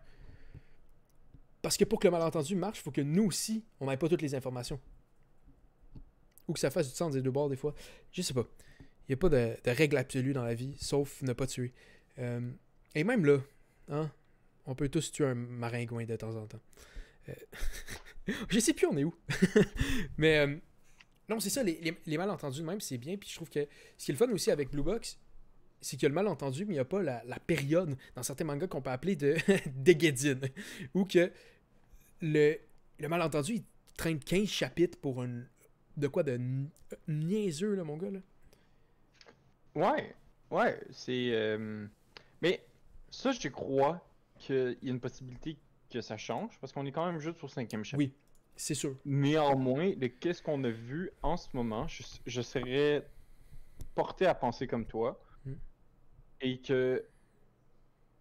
Parce que pour que le malentendu marche, il faut que nous aussi, on n'ait pas toutes les informations. Ou que ça fasse du sens des deux bords des fois. Je sais pas. N'y a pas de, règle absolue dans la vie, sauf ne pas tuer. Euh, et même là, hein, on peut tous tuer un maringouin de temps en temps. Euh, (laughs) je sais plus on est où. (laughs) Mais euh, non, c'est ça, les, malentendus même, c'est bien. Puis je trouve que ce qui est le fun aussi avec Blue Box, c'est qu'il y a le malentendu, mais il n'y a pas la, période dans certains mangas qu'on peut appeler de (laughs) Degedin. Ou que le, le malentendu, il traîne 15 chapitres pour un. De quoi De niaiseux, là, mon gars, là. Ouais, ouais, c'est. Euh, mais ça, je crois qu'il y a une possibilité que ça change, parce qu'on est quand même juste sur cinquième chapitre. Oui, c'est sûr. Néanmoins, qu'est-ce qu'on a vu en ce moment, je, je serais porté à penser comme toi et que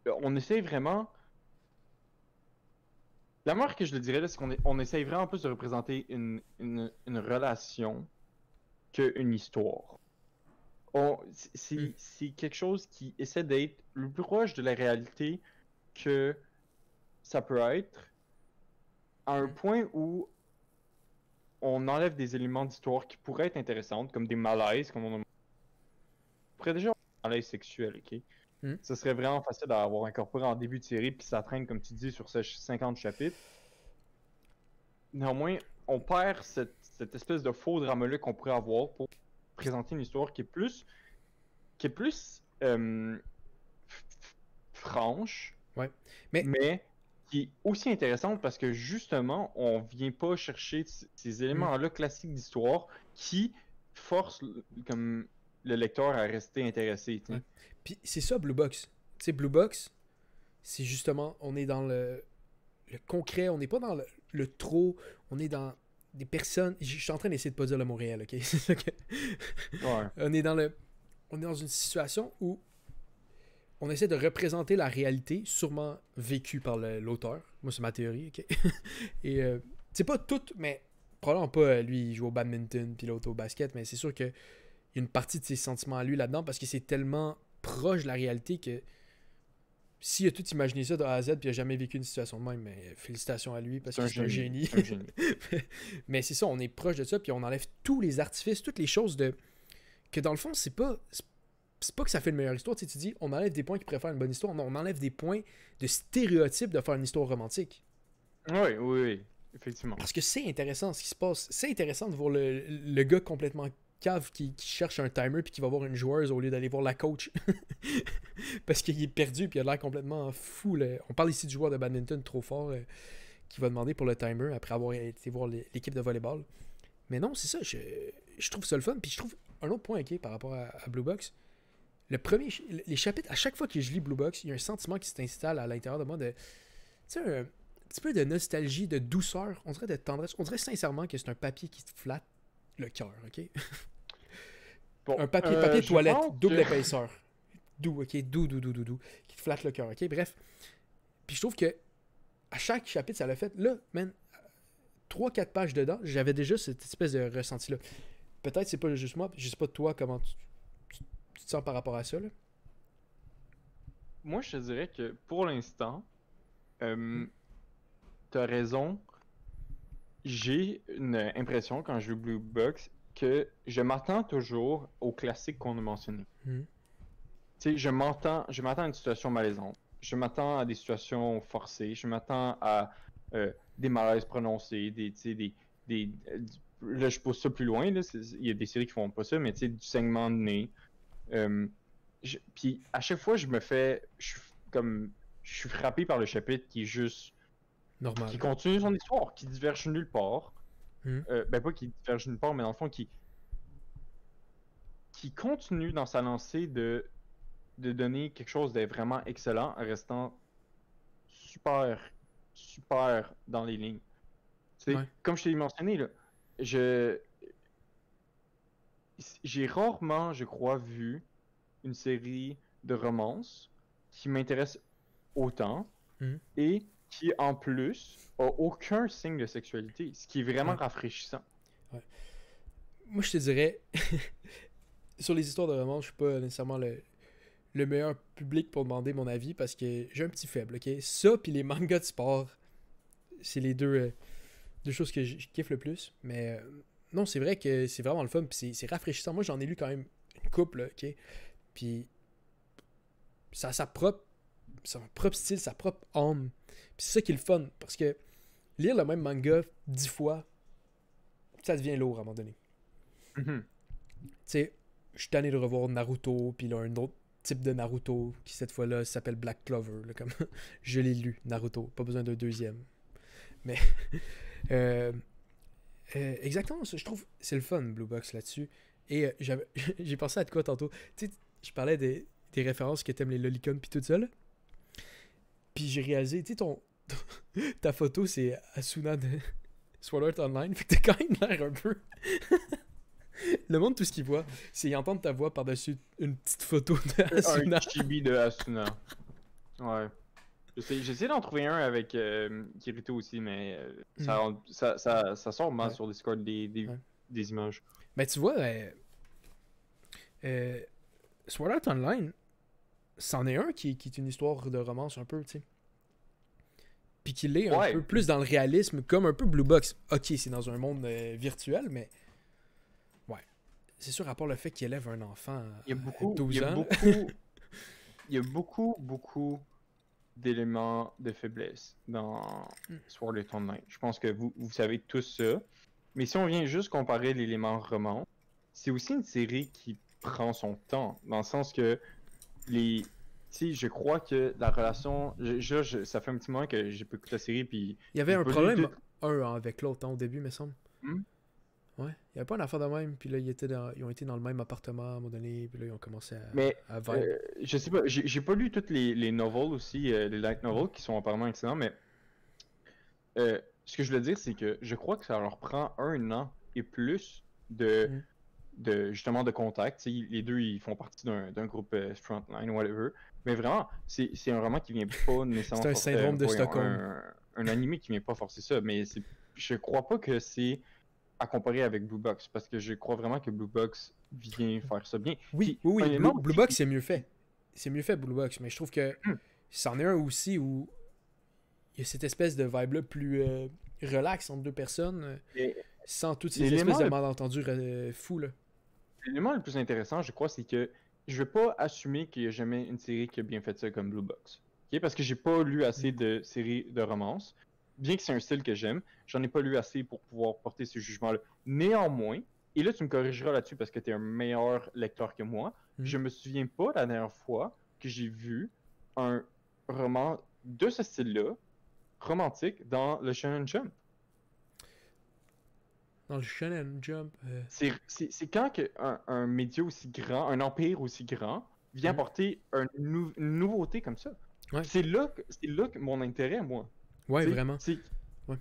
euh, on essaye vraiment. La manière que je le dirais, c'est qu'on on essaye vraiment plus de représenter une, une, relation qu'une histoire. Hmm. C'est quelque chose qui essaie d'être le plus proche de la réalité que ça peut être, à un hmm. point où on enlève des éléments d'histoire qui pourraient être intéressants, comme des malaises, comme on a. pourrait déjà l'aise sexuel, ok? Hmm. Ce serait vraiment facile d'avoir incorporé en début de série, puis ça traîne, comme tu dis, sur ces 50 chapitres. Néanmoins, on perd cette, espèce de faux drame-là qu'on pourrait avoir pour présenter une histoire qui est plus. qui est plus. Euh, franche. Ouais. Mais... mais qui est aussi intéressante parce que justement, on vient pas chercher ces éléments-là classiques d'histoire qui forcent comme le lecteur à rester intéressé. Puis c'est ça, Blue Box. Tu sais, Blue Box, c'est justement, on est dans le, concret, on n'est pas dans le, trop, on est dans des personnes. Je suis en train d'essayer de pas dire le Montréal, ok? (laughs) On est dans le. On est dans une situation où on essaie de représenter la réalité, sûrement vécue par l'auteur. Moi, c'est ma théorie, ok? (laughs) Et euh, c'est pas tout, mais probablement pas euh, lui, il joue au badminton, puis l'autre au basket, mais c'est sûr que y a une partie de ses sentiments à lui là-dedans parce que c'est tellement proche de la réalité que s'il a tout imaginé ça de A à Z puis il a jamais vécu une situation de même, mais félicitations à lui parce que c'est un génie. (laughs) mais c'est ça, on est proche de ça puis on enlève tous les artifices, toutes les choses de que dans le fond, c'est pas c'est pas que ça fait une meilleure histoire, tu, sais, tu dis on enlève des points qui faire une bonne histoire, non, on enlève des points de stéréotypes de faire une histoire romantique. Oui, oui, oui, effectivement. Parce que c'est intéressant ce qui se passe, c'est intéressant de voir le, le gars complètement cave qui, cherche un timer puis qui va voir une joueuse au lieu d'aller voir la coach. (laughs) Parce qu'il est perdu puis il a l'air complètement fou. On parle ici du joueur de badminton trop fort euh, qui va demander pour le timer après avoir été voir l'équipe de volleyball. Mais non, c'est ça. Je, trouve ça le fun. Puis je trouve un autre point par rapport à, Blue Box. Le premier, les chapitres, à chaque fois que je lis Blue Box, il y a un sentiment qui s'installe à l'intérieur de moi de. Tu sais, un petit peu de nostalgie, de douceur, on dirait de tendresse. On dirait sincèrement que c'est un papier qui te flatte le cœur, ok? (laughs) un papier, euh, papier toilette, double épaisseur. Doux, ok? Doux, doux, doux, doux, doux. Qui te flatte le cœur, ok? Bref. Puis je trouve que à chaque chapitre, ça l'a fait. Là, man, 3-4 pages dedans, j'avais déjà cette espèce de ressenti-là. Peut-être c'est pas juste moi, je sais pas toi comment tu, tu- tu te sens par rapport à ça. Là. Moi, je te dirais que pour l'instant, euh, t'as raison. J'ai une impression quand je joue Blue Box que je m'attends toujours aux classiques qu'on a mentionnés. Mhm. Tu sais, je m'entends, je m'attends à une situation malaisante. Je m'attends à des situations forcées. Je m'attends à euh, des malaises prononcés, des, tu sais, des, des, euh, du- là, je pousse ça plus loin. Il y a des séries qui font pas ça, mais tu sais, du saignement de nez. Euh, Puis à chaque fois, je me fais, je suis comme, je suis frappé par le chapitre qui est juste, Normal. qui continue son histoire, qui diverge nulle part. Mhm. Euh, ben pas qui diverge nulle part, mais dans le fond qui, qui continue dans sa lancée de, de donner quelque chose de vraiment excellent en restant super, super dans les lignes. Ouais. Comme je t'ai mentionné, là, je j'ai rarement, je crois, vu une série de romances qui m'intéresse autant Mhm. et qui, en plus, a aucun signe de sexualité, ce qui est vraiment Ouais. rafraîchissant. Moi, je te dirais, (laughs) sur les histoires de romance, je suis pas nécessairement le, le meilleur public pour demander mon avis parce que j'ai un petit faible, ok? Ça, puis les mangas de sport, c'est les deux, euh, deux choses que je kiffe le plus. Mais euh, non, c'est vrai que c'est vraiment le fun, puis c'est- c'est rafraîchissant. Moi, j'en ai lu quand même une couple, ok? Puis ça a sa propre, son propre style, sa propre âme. Puis c'est ça qui est le fun, parce que lire le même manga dix fois, ça devient lourd à un moment donné Mhm. tu sais, je suis tanné de revoir Naruto, puis là, un autre type de Naruto qui, cette fois-là, s'appelle Black Clover. là, comme (laughs) je l'ai lu, Naruto. Pas besoin d'un deuxième. Mais, (laughs) euh, euh, exactement, je trouve, c'est le fun, Blue Box, là-dessus. Et euh, (laughs) j'ai pensé à de quoi tantôt. Tu sais, je parlais des, des références que t'aimes les lollicons, puis tout ça, là. Puis j'ai réalisé, tu sais, ton, (laughs) ta photo, c'est Asuna de (laughs) Sword Art Online. Fait que t'as quand même l'air un peu... (laughs) Le monde, tout ce qu'il voit, c'est entendre ta voix par-dessus une petite photo de Asuna. Un chibi de Asuna. Ouais. J'essaie d'en trouver un avec euh, Kirito aussi, mais euh, ça, rend- ça, ça, ça sort mal. Ouais. sur Discord des, des, Ouais. des images. Mais tu vois, euh, euh, Sword Art Online, c'en est un qui, qui est une histoire de romance un peu, tu sais. Puis qu'il est un Ouais. peu plus dans le réalisme, comme un peu Blue Box. Ok, c'est dans un monde euh, virtuel, mais. Ouais. C'est sûr, à part le fait qu'il élève un enfant à Il y a beaucoup, 12 il y a ans. beaucoup, (laughs) il y a beaucoup, beaucoup d'éléments de faiblesse dans Mm. Sword Art Online. Je pense que vous, vous savez tous ça. Mais si on vient juste comparer l'élément roman, c'est aussi une série qui prend son temps, dans le sens que les, tu sais, je crois que la relation, je, je- je- ça fait un petit moment que j'ai pas écouté la série, puis Il y avait un problème, un avec l'autre, hein, au début, me semble. Hmm? Ouais. Il y avait pas une affaire de même, puis là, ils, étaient dans- ils ont été dans le même appartement à un moment donné, puis là, ils ont commencé à, Mais à. Euh, je sais pas, j'ai j'ai pas lu toutes les, les novels aussi, euh, les light novels qui sont apparemment excellents, mais euh, ce que je veux dire, c'est que je crois que ça leur prend un an et plus de, Mm. De justement de contact. Les deux, ils font partie d'un groupe euh, Frontline, whatever. Mais vraiment, c'est un roman qui vient pas nécessairement. (laughs) C'est un forcer- syndrome de voyons, Stockholm. Un, un animé qui vient pas forcer ça, mais je crois pas que c'est à comparer avec Blue Box, parce que je crois vraiment que Blue Box vient faire ça bien. Oui, Puis, oui, oui. Blue, Blue Box, c'est mieux fait. C'est mieux fait, Blue Box. Mais je trouve que Hmm. c'en est un aussi où il y a cette espèce de vibe-là plus euh, relax entre deux personnes, sans toutes ces espèces de le- malentendus euh, fous. Là. L'élément le plus intéressant, je crois, c'est que je vais pas assumer qu'il y a jamais une série qui a bien fait ça comme Blue Box. Parce que j'ai pas lu assez de séries de romance. Bien que c'est un style que j'aime, j'en ai pas lu assez pour pouvoir porter ce jugement-là. Néanmoins, et là tu me corrigeras là-dessus parce que tu es un meilleur lecteur que moi, Mhm. je me souviens pas la dernière fois que j'ai vu un roman de ce style-là, romantique, dans le Shonen Jump. Dans le Shonen Jump. euh, C'est quand que un, un média aussi grand, un empire aussi grand, vient Mhm. apporter un nou- une nouveauté comme ça. Ouais. C'est là, que- c'est là que mon intérêt, moi. Ouais, vraiment. C'est Ouais.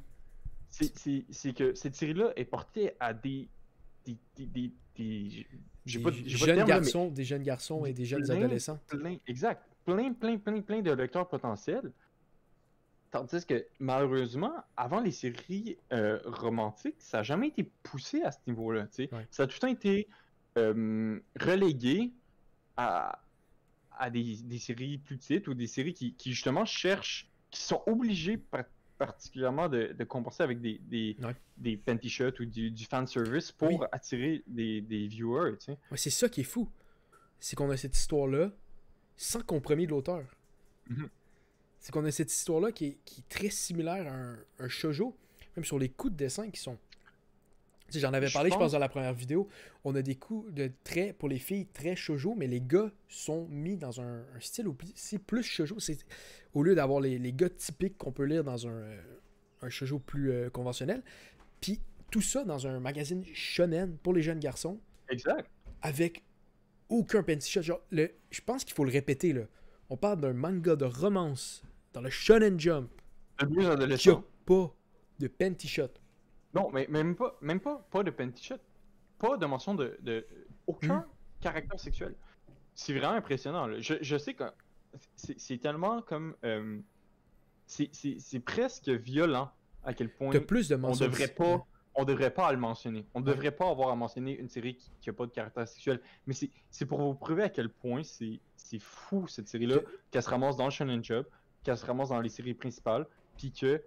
que cette série-là est portée à des. des, des, des, des- j'ai Des pas- j'ai pas de jeunes terme, là, mais garçons, des jeunes garçons et des jeunes plein- adolescents. plein, exact. Plein, plein, plein, plein de lecteurs potentiels Tandis que malheureusement, avant les séries euh, romantiques, ça n'a jamais été poussé à ce niveau-là. Ouais. Ça a tout le temps été euh, relégué à, à des, des séries plus petites ou des séries qui, qui, justement cherchent, qui sont obligées par- particulièrement de, de compenser avec des, des, Ouais. des panty shots ou du, du fan service pour Oui. attirer des, des viewers. Ouais, c'est ça qui est fou. C'est qu'on a cette histoire-là sans compromis de l'auteur. Mhm. C'est qu'on a cette histoire-là qui est, qui est très similaire à un, un shoujo, même sur les coups de dessin qui sont. Tu sais, J'en avais parlé, je pense, pense- dans la première vidéo. On a des coups de traits pour les filles très shoujo, mais les gars sont mis dans un, un style aussi plus shoujo. Au lieu d'avoir les, les gars typiques qu'on peut lire dans un, euh, un shoujo plus euh, conventionnel. Puis tout ça dans un magazine shonen pour les jeunes garçons Exact. avec aucun panty shot. Genre, le, je pense qu'il faut le répéter là. On parle d'un manga de romance dans le Shonen Jump Le mieux qui a adolescent. pas de panty shot. Non, mais même pas, même pas, pas de panty shot. Pas de mention de, de aucun Hmm. caractère sexuel. C'est vraiment impressionnant. là. Je, je sais que c'est tellement comme. euh, c'est- presque violent à quel point plus de on devrait pas. On devrait pas le mentionner. On devrait pas avoir à mentionner une série qui, qui a pas de caractère sexuel. Mais c'est pour vous prouver à quel point c'est fou cette série-là, qu'elle se ramasse dans le Shonen Job, qu'elle se ramasse dans les séries principales, puis que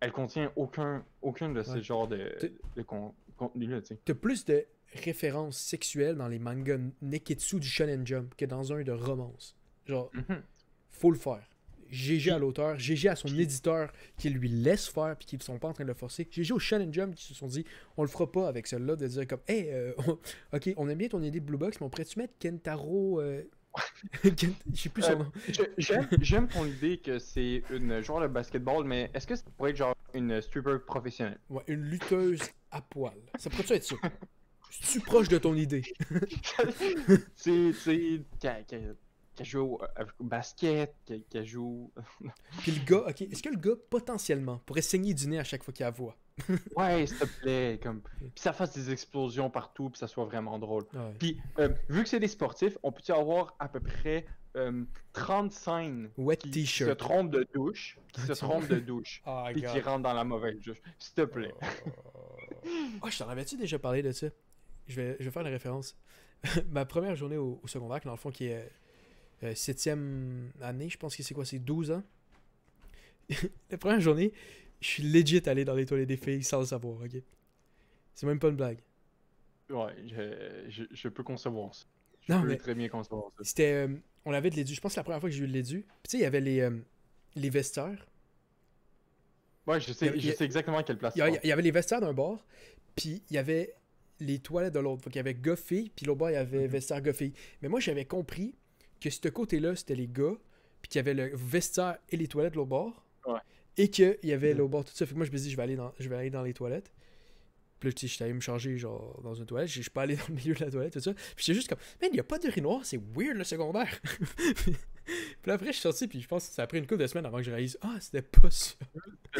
elle contient aucun aucun de ce Ouais. genre de, T'es- de con- contenu-là. T'as plus de références sexuelles dans les mangas Neketsu du Shonen Jump que dans un de romance. Genre, Mhm. faut le faire. GG à l'auteur, GG à son éditeur qui lui laisse faire puis qui ne sont pas en train de le forcer. GG au Shonen Jump qui se sont dit on le fera pas avec celle-là de dire comme hey euh, on- (laughs) ok on aime bien ton idée de Blue Box mais on pourrait-tu mettre Kentaro euh... (laughs) Je sais plus son Euh, nom. Je- J'aime ton idée que c'est une joueur de basketball, mais est-ce que ça pourrait être genre une stripper professionnelle? Ouais, une lutteuse à poil. Ça pourrait-tu être ça? Tu proche de ton idée? (laughs) c'est qu'elle joue au au basket, qu'elle joue (laughs) Puis le gars, ok, est-ce que le gars potentiellement pourrait saigner du nez à chaque fois qu'il la voit (laughs) Ouais, s'il te plaît, comme. Puis ça fasse des explosions partout, puis ça soit vraiment drôle. Ouais. Puis, euh, vu que c'est des sportifs, on peut-y avoir à peu près euh, 30 scènes Wet qui se trompent de douche, qui se trompent de douche, (laughs) Ah, puis qui rentrent dans la mauvaise douche. S'il te plaît. Ah, je t'en avais-tu déjà parlé de ça? Je vais, je vais faire la référence. Ma première journée au, au secondaire, dans le fond, qui est euh, septième année, je pense que c'est quoi, c'est 12 ans. (laughs) la première journée, je suis legit allé dans les toilettes des filles sans le savoir, ok? C'est même pas une blague. Ouais, je, je, je peux concevoir ça. Je Non, peux mais- très bien concevoir ça. C'était. euh, on avait de l'édu. Je pense que la première fois que j'ai eu de l'édu. Tu sais, il y avait les, euh, les vestiaires. Ouais, je sais, a- je a- sais exactement à quelle place Il y, il avait les vestiaires d'un bord, puis il y avait les toilettes de l'autre. Fait qu'il y avait gars filles, puis l'autre bord, il y avait Mhm. vestiaire gars filles. Mais moi, j'avais compris que ce côté-là, c'était les gars, puis qu'il y avait le vestiaire et les toilettes de l'autre bord. Ouais. Et qu'il y avait l'autre bord tout ça. Fait que moi, je me suis dit, je vais aller dans, je vais aller dans les toilettes. Puis là, tu sais, j'étais allé me changer, genre, dans une toilette. Je suis pas allé (laughs) dans le milieu de la toilette, tout ça. Puis j'étais juste comme, man, il n'y a pas d'urinoir, c'est weird le secondaire. (laughs) puis après, je suis sorti, puis je pense que ça a pris une couple de semaines avant que je réalise, ah, c'était pas ça.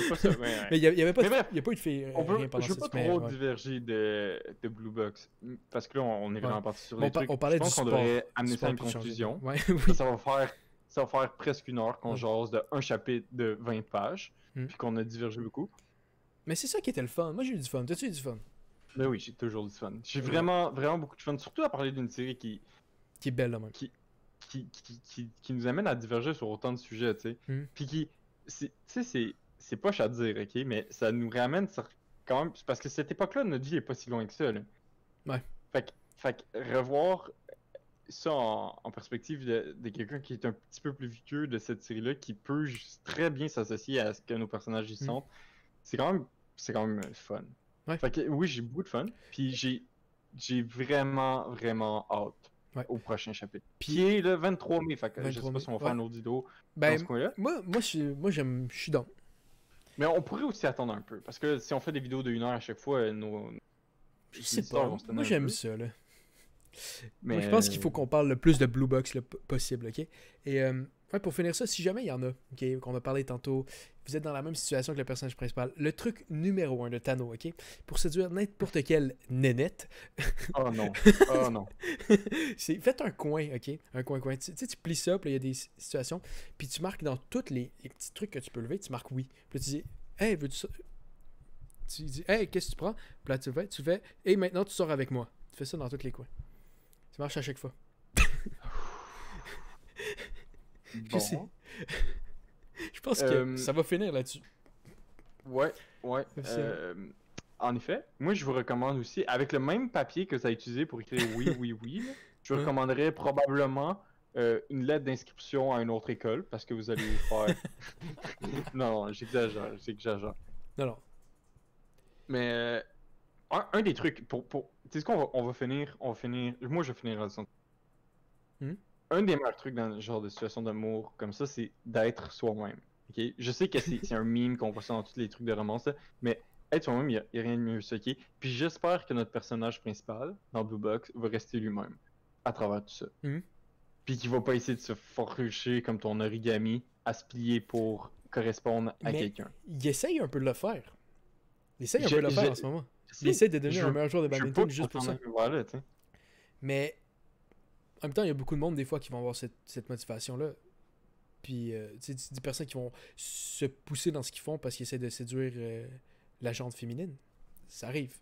Pas ça, ouais, ouais. Mais il y avait- pas, de, bref, il y a pas eu de filles. euh, On pendant je veux pas semaine, trop ouais. diverger de, de Blue Box, parce que là, on est vraiment parti sur les on, trucs. on parlait je pense qu'on devrait amener ça à une conclusion. (laughs) Ça, va faire, ça va faire presque une heure qu'on jase de un chapitre de 20 pages, Mm. puis qu'on a divergé beaucoup. Mais c'est ça qui était le fun. Moi, j'ai eu du fun. T'as-tu eu du fun? Mais oui, j'ai toujours du fun. J'ai vraiment, vraiment beaucoup de fun, surtout à parler d'une série qui, Qui est belle, là, même. qui, qui, qui, qui nous amène à diverger sur autant de sujets, tu sais. Mm. Puis qui, tu sais, c'est, c'est poche à dire, ok, mais ça nous ramène sur, quand même, parce que cette époque-là, notre vie est pas si loin que ça, là. Ouais. Fait que, fait revoir ça en, en perspective de, de quelqu'un qui est un petit peu plus vieux de cette série-là, qui peut très bien s'associer à ce que nos personnages y Mm. sont, c'est quand même, c'est quand même fun. Ouais. Fait que oui, j'ai beaucoup de fun, puis j'ai, j'ai vraiment, vraiment hâte Ouais. au prochain chapitre. Puis- le 23 mai, fait que je 23 sais pas si on va faire ouais. un autre vidéo dans Ben, ce coin-là. moi, moi, je suis- moi, j'aime, je suis dans. Mais on pourrait aussi attendre un peu, parce que si on fait des vidéos de une heure à chaque fois, euh, nos... Je sais pas. Moi, j'aime ça, là. Mais... Moi, je pense qu'il faut qu'on parle le plus de Blue Box le possible, ok? Et euh, Ouais, pour finir ça, si jamais il y en a, ok, qu'on a parlé tantôt, vous êtes dans la même situation que le personnage principal, le truc numéro un de Tano, ok, pour séduire n'importe quelle nénette, Oh non. Oh (laughs) non. c'est faites un coin, ok, un coin coin. Tu sais, tu plies ça, puis il y a des situations, puis tu marques dans tous les, les petits trucs que tu peux lever, tu marques oui. Puis tu dis, hey, veux-tu ça? Tu dis, hey, qu'est-ce que tu prends? Puis là, tu le fais, tu fais, hey, maintenant tu sors avec moi. Tu fais ça dans tous les coins. Ça marche à chaque fois. Je sais. (laughs) Je pense que Euh, ça va finir là-dessus. Ouais, ouais. Euh, en effet, moi je vous recommande aussi, avec le même papier que tu as utilisé pour écrire oui, oui, oui, je vous recommanderais probablement euh, une lettre d'inscription à une autre école parce que vous allez faire. (laughs) non, non, j'exagère, j'exagère. Non, non. Mais un, un des trucs pour. pour tu sais ce qu'on va, on va finir, on va finir. Moi je vais finir là-dessus. Hmm? Un des meilleurs trucs dans ce genre de situation d'amour comme ça, c'est d'être soi-même. Je sais que c'est un meme qu'on voit ça dans tous les trucs de romance, mais être soi-même, il n'y a, rien de mieux que ça. ok? Puis j'espère que notre personnage principal dans Blue Box va rester lui-même à travers tout ça. Mhm. Puis qu'il va pas essayer de se forrucher comme ton origami à se plier pour correspondre à quelqu'un. Il essaye un peu de le faire. Il essaye un Je- peu de le faire je- en ce moment. Je Il essaie de je devenir veux- un meilleur joueur de je badminton juste pour ça. là. Mais en même temps, il y a beaucoup de monde des fois qui vont avoir cette, cette motivation-là. Puis, euh, tu sais, des personnes qui vont se pousser dans ce qu'ils font parce qu'ils essaient de séduire euh, la gente féminine. Ça arrive.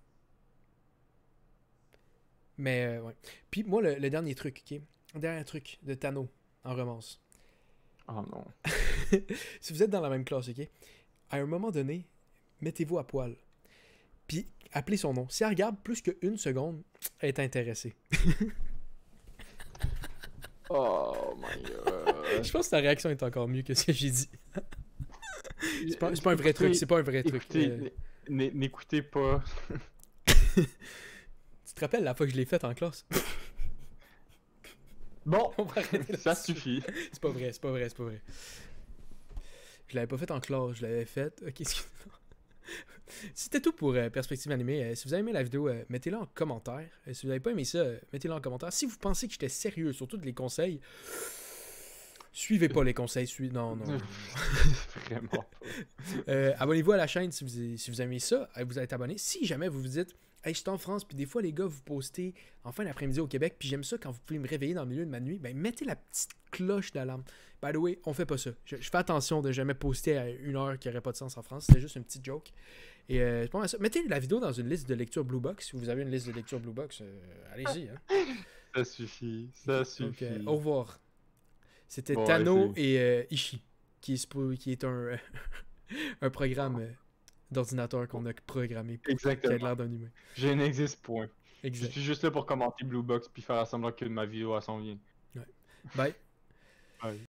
Mais, euh, ouais. Puis, moi, le, le dernier truc, ok? Le dernier truc de Tano en romance. Oh non. (laughs) si vous êtes dans la même classe, ok? À un moment donné, mettez-vous à poil. Puis, appelez son nom. Si elle regarde plus qu'une seconde, elle est intéressée. (laughs) Oh my god. (laughs) Je pense que ta réaction est encore mieux que ce que j'ai dit. (laughs) C'est pas, pas un vrai truc, c'est pas un vrai truc. Euh, n'écoutez pas. (laughs) tu te rappelles la fois que je l'ai faite en classe? Bon, On va arrêter ça suffit. C'est pas vrai, c'est pas vrai, c'est pas vrai. Je l'avais pas faite en classe, je l'avais faite. Ok, excuse-moi. C'était tout pour euh, Perspective Animée. Euh, si vous avez aimé la vidéo, euh, mettez-le en commentaire. Si vous n'avez pas aimé ça, mettez-le en commentaire. Si vous pensez que j'étais sérieux sur tous les conseils, suivez pas les conseils. Suivez... Non, non. non. (laughs) Vraiment pas. Euh, Abonnez-vous à la chaîne si vous, si vous aimez ça. euh, Vous êtes abonné. Si jamais vous vous dites, hey, je suis en France, puis des fois, les gars, vous postez en fin d'après-midi au Québec, puis j'aime ça quand vous pouvez me réveiller dans le milieu de ma nuit, ben mettez la petite cloche d'alarme. By the way, on fait pas ça. Je, je fais attention de jamais poster à une heure qui aurait pas de sens en France. C'était juste une petite joke. Et euh, ça. Mettez la vidéo dans une liste de lecture Blue Box. Si vous avez une liste de lecture Blue Box, euh, allez-y. hein. Ça suffit. Ça Donc, suffit. euh, au revoir. C'était Tano ouais, c'est- et euh, Ishi, qui est, qui un, (laughs) un programme euh, d'ordinateur qu'on a programmé pour qui a Exactement. l'air d'un humain. Je n'existe point. Je suis juste là pour commenter Blue Box puis faire semblant que ma vidéo s'en vient. Bye. Bye.